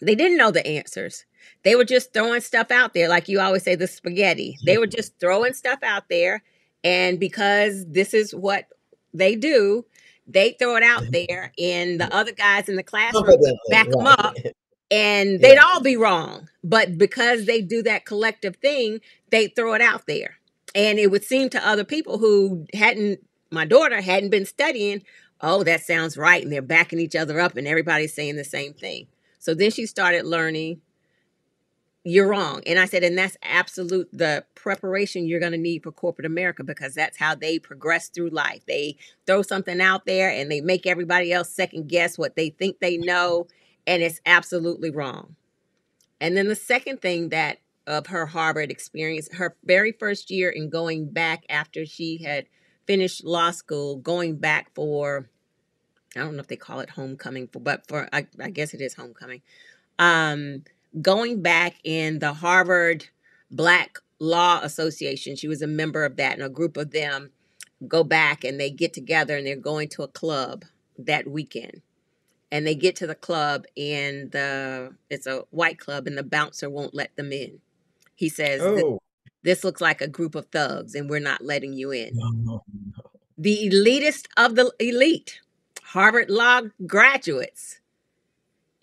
they didn't know the answers. They were just throwing stuff out there, like you always say, the spaghetti. They were just throwing stuff out there. And because this is what they do, they throw it out there, and the other guys in the classroom back them up, and they'd all be wrong. But because they do that collective thing, they throw it out there. And it would seem to other people who hadn't, my daughter hadn't been studying, oh, that sounds right. And they're backing each other up, and everybody's saying the same thing. So then she started learning, you're wrong. And I said, and that's absolute the preparation you're going to need for corporate America because that's how they progress through life. They throw something out there and they make everybody else second guess what they think they know, and it's absolutely wrong. And then the second thing that of her Harvard experience, her very first year in going back after she had finished law school, going back for I don't know if they call it homecoming for but for I, I guess it is homecoming. Um going back in the Harvard Black Law Association, she was a member of that and a group of them go back and they get together and they're going to a club that weekend and they get to the club and the it's a white club and the bouncer won't let them in. He says oh this looks like a group of thugs and we're not letting you in. no, no. The elitist of the elite, Harvard law graduates,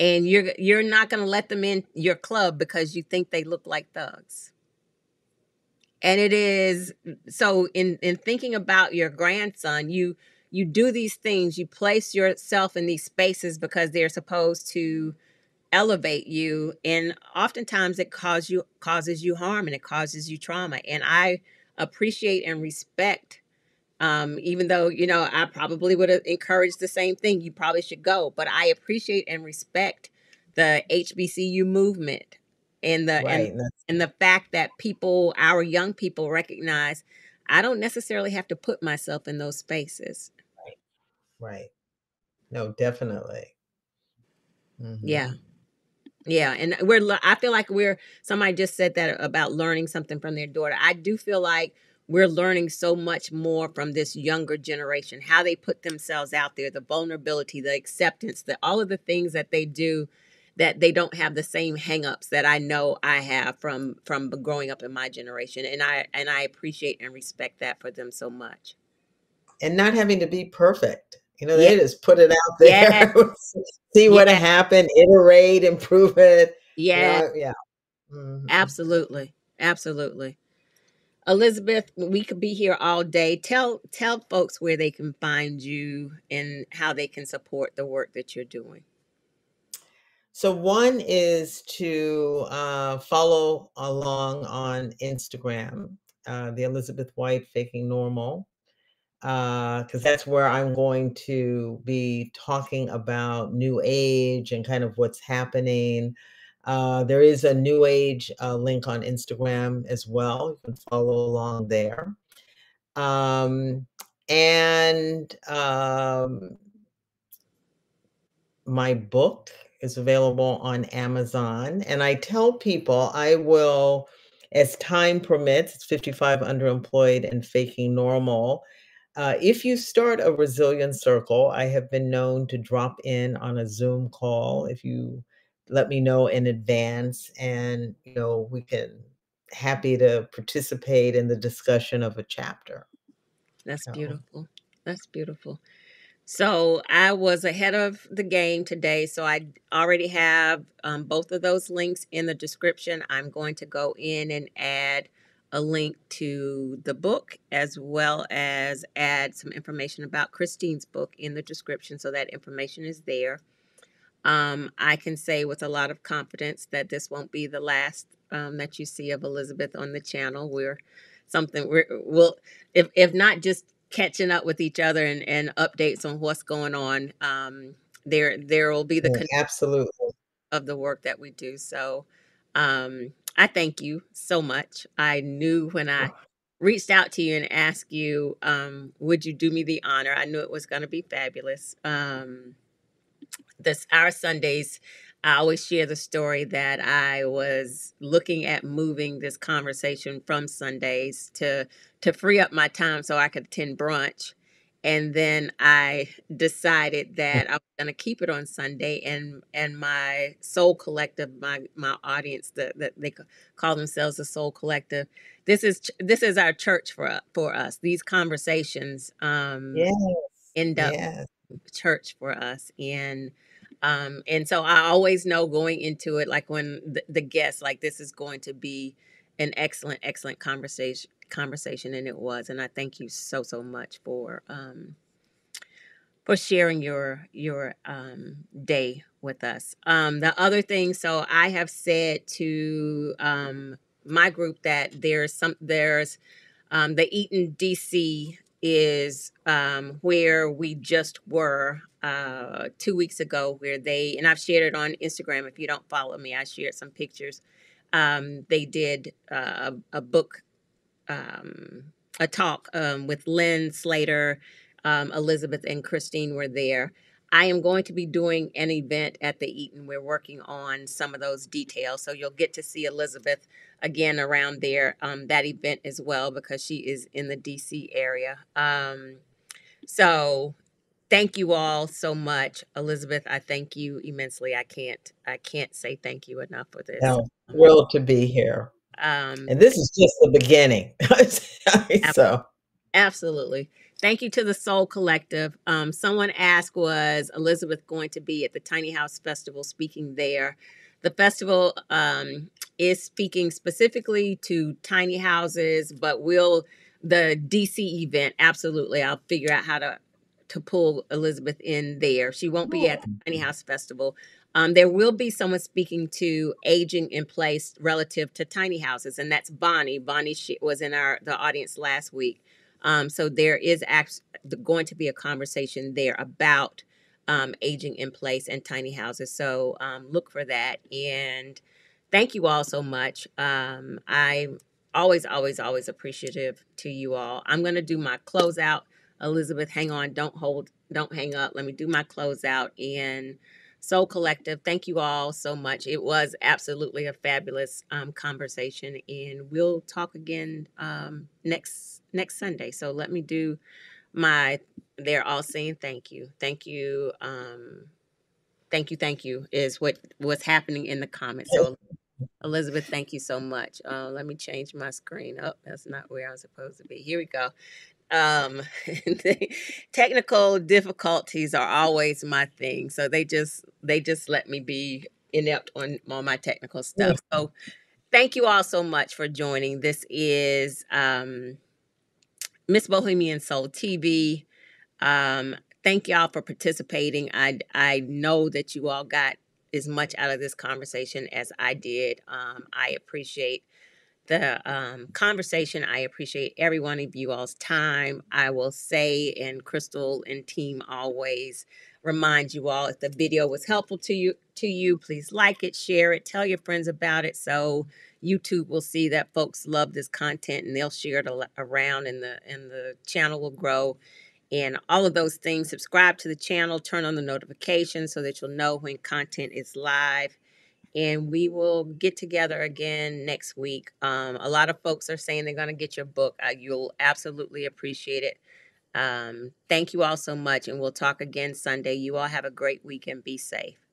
and you're you're not going to let them in your club because you think they look like thugs. And it is so in in thinking about your grandson, you you do these things, you place yourself in these spaces because they're supposed to elevate you and oftentimes it causes you causes you harm and it causes you trauma and i appreciate and respect um, even though you know i probably would have encouraged the same thing you probably should go but i appreciate and respect the hbcu movement and the Right. and And the fact that people, our young people, recognize I don't necessarily have to put myself in those spaces. right. Right. No, definitely. Yeah. Mhm. Yeah, and we're I feel like we're somebody just said that about learning something from their daughter. I do feel like we're learning so much more from this younger generation, how they put themselves out there, the vulnerability, the acceptance, the all of the things that they do that they don't have the same hangups that I know I have from from growing up in my generation, and I and I appreciate and respect that for them so much. And not having to be perfect. You know, they just put it out Yes. there, see what happened, iterate, improve it. You Yeah. know, yeah. Mhm. Absolutely. Absolutely. Elizabeth, we could be here all day. Tell tell folks where they can find you and how they can support the work that you're doing. So one is to uh, follow along on Instagram, uh, the Elizabeth White Faking Normal, because that's where I'm going to be talking about NUUage and kind of what's happening. Uh, there is a NUUage uh, link on Instagram as well. You can follow along there. Um, and um, my book is available on Amazon, and I tell people I will, as time permits, it's 55 Underemployed and Faking Normal. Uh, if you start a resilience circle, I have been known to drop in on a Zoom call if you let me know in advance, and you know we can happy to participate in the discussion of a chapter. That's So beautiful. That's beautiful. So I was ahead of the game today, so I already have um, both of those links in the description. I'm going to go in and add a link to the book as well as add some information about Christine's book in the description so that information is there. Um, I can say with a lot of confidence that this won't be the last um, that you see of Elizabeth on the channel. We're something we're we'll if if not just catching up with each other and, and updates on what's going on. Um, there there will be the yeah, absolutely. of the work that we do. So um, I thank you so much. I knew when I reached out to you and asked you, um, would you do me the honor? I knew it was going to be fabulous. Um, this our Sundays, I always share the story that I was looking at moving this conversation from Sundays to to free up my time so I could attend brunch. And then I decided that I was going to keep it on Sunday, and and my Soul Collective, my my audience that that they call themselves the Soul Collective. This is ch- this is our church for for us. These conversations um, Yes, end up yes. Church for us and um and so i always know going into it like when the, the guests like this is going to be an excellent excellent conversation conversation and it was and i thank you so so much for um for sharing your your um day with us. Um the other thing so i have said to um my group that there's some there's um, the Eaton DC is um, where we just were uh, two weeks ago, where they, and I've shared it on Instagram. If you don't follow me, I shared some pictures. Um, they did uh, a, a book, um, a talk um, with Lyn Slater, um, Elizabeth, and Christine were there. I am going to be doing an event at the Eaton. We're working on some of those details. So you'll get to see Elizabeth again around there, um, that event as well, because she is in the DC area. Um, so thank you all so much. Elizabeth, I thank you immensely. I can't I can't say thank you enough for this. No, thrilled to be here. Um, And this is just the beginning. so absolutely. Thank you to the Soul Collective. Um, someone asked, was Elizabeth going to be at the Tiny House Festival speaking there? The festival um, is speaking specifically to tiny houses, but will the DC event absolutely? I'll figure out how to to pull Elizabeth in there. She won't be at the Tiny House Festival. Um, there will be someone speaking to aging in place relative to tiny houses, and that's Bonnie. Bonnie she was in our the audience last week. Um, so there is going to be a conversation there about um, aging in place and tiny houses. So um, look for that. And thank you all so much. Um, I always, always, always appreciative to you all. I'm gonna do my closeout. Elizabeth, hang on, don't hold, don't hang up. Let me do my closeout and Soul Collective. Thank you all so much. It was absolutely a fabulous um, conversation, and we'll talk again um, next next Sunday. So let me do my. They're all saying thank you, thank you, um, thank you, thank you is what what's happening in the comments. So Elizabeth, thank you so much. Uh, let me change my screen. Oh, that's not where I'm supposed to be. Here we go. Um, technical difficulties are always my thing, so they just they just let me be inept on all my technical stuff. So, thank you all so much for joining. This is um, Miss Bohemian Soul TV. Um, thank y'all for participating. I I know that you all got as much out of this conversation as I did. Um, I appreciate the um, conversation. I appreciate every one of you all's time. I will say, and Crystal and team always remind you all if the video was helpful to you, to you, please like it, share it, tell your friends about it, so YouTube will see that folks love this content and they'll share it around, and the and the channel will grow. And all of those things. Subscribe to the channel, turn on the notifications so that you'll know when content is live and we will get together again next week. Um, a lot of folks are saying they're going to get your book. Uh, you'll absolutely appreciate it. Um, thank you all so much, and we'll talk again Sunday. You all have a great week and be safe.